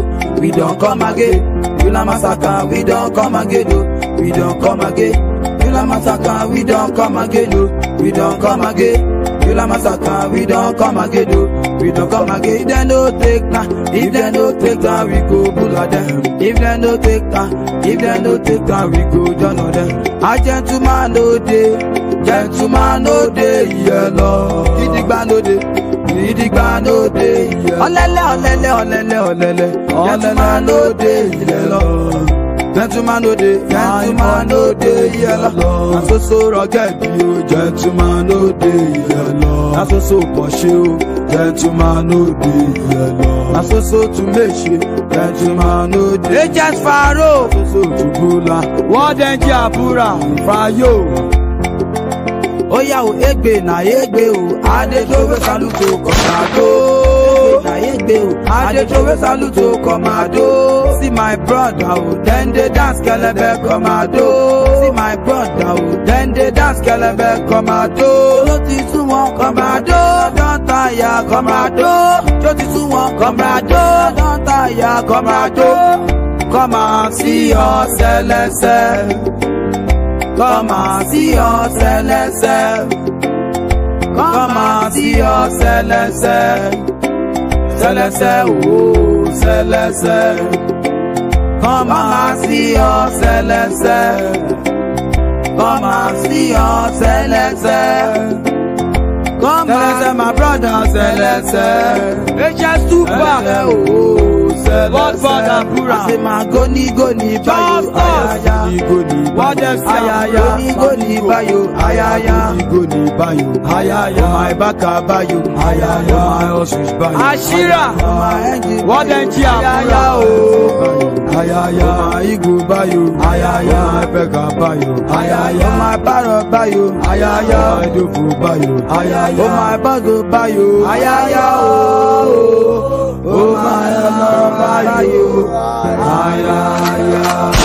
we don't come again. Jula massacre, we don't come again, we don't come again la massacre, we don't come again, oh. We don't come again. la massacre, we don't come again, oh. We don't come again. If they no take that, if they no take that, we go pull on them. If they no take that, if they no take that, we go down on them. A gentleman no day, gentleman no day, yeah Lord. Idigba no day. Ìdìgbà lóde ìyẹn. Ọlẹ́lẹ́ ọlẹ́lẹ́ ọlẹ́lẹ́ ọlẹ́lẹ́. Ọlẹ́lẹ́ lóde ìyẹn lọ gentleman no dey gentleman no dey yẹlọ na so so rọgẹdi o gentleman no dey yẹlọ na so so pọṣẹ o gentleman no dey yẹlọ na so so tún lè ṣe gentleman no dey. hs faro so so jubula wọ́n dẹ́n jí àbúrà fayó ó yà ó égbè nà égbè o, adé tó fẹ́ kálù tó tó ayégbe o. Adéjọwé saluto kọ̀mádó. See my brother o, dem dey dance kẹlẹbẹ kọ̀mádó. See my brother o, dem dey dance kẹlẹbẹ kọ̀mádó. Ló ti sún wọn kọ̀mádó, don taya kọ̀mádó. Ló ti sún wọn kọ̀mádó, don taya kọ̀mádó. Come and see yourself. Come and see yourself. Come and see yourself sẹlẹsẹ wo sẹlẹsẹ kàn máa sí ọ sẹlẹsẹ kàn máa sí ọ sẹlẹsẹ kàn máa sẹlẹsẹ my brother sẹlẹsẹ. ẹ jẹ́ super. sẹlẹsẹ wo. What and Bura. I say my goni goni bayo ayaya. Goni what them say ayaya. Goni goni bayo ayaya. Goni bayo ayaya. My baka bayo ayaya. My ostrich bayo. Ashira. What them say ayaya o. Ayaya. My igu bayo ayaya. My beka bayo ayaya. My baro bayo ayaya. My dofu bayo ayaya. My bago bayo ayaya o. Oh, my love, I you. I, I, I.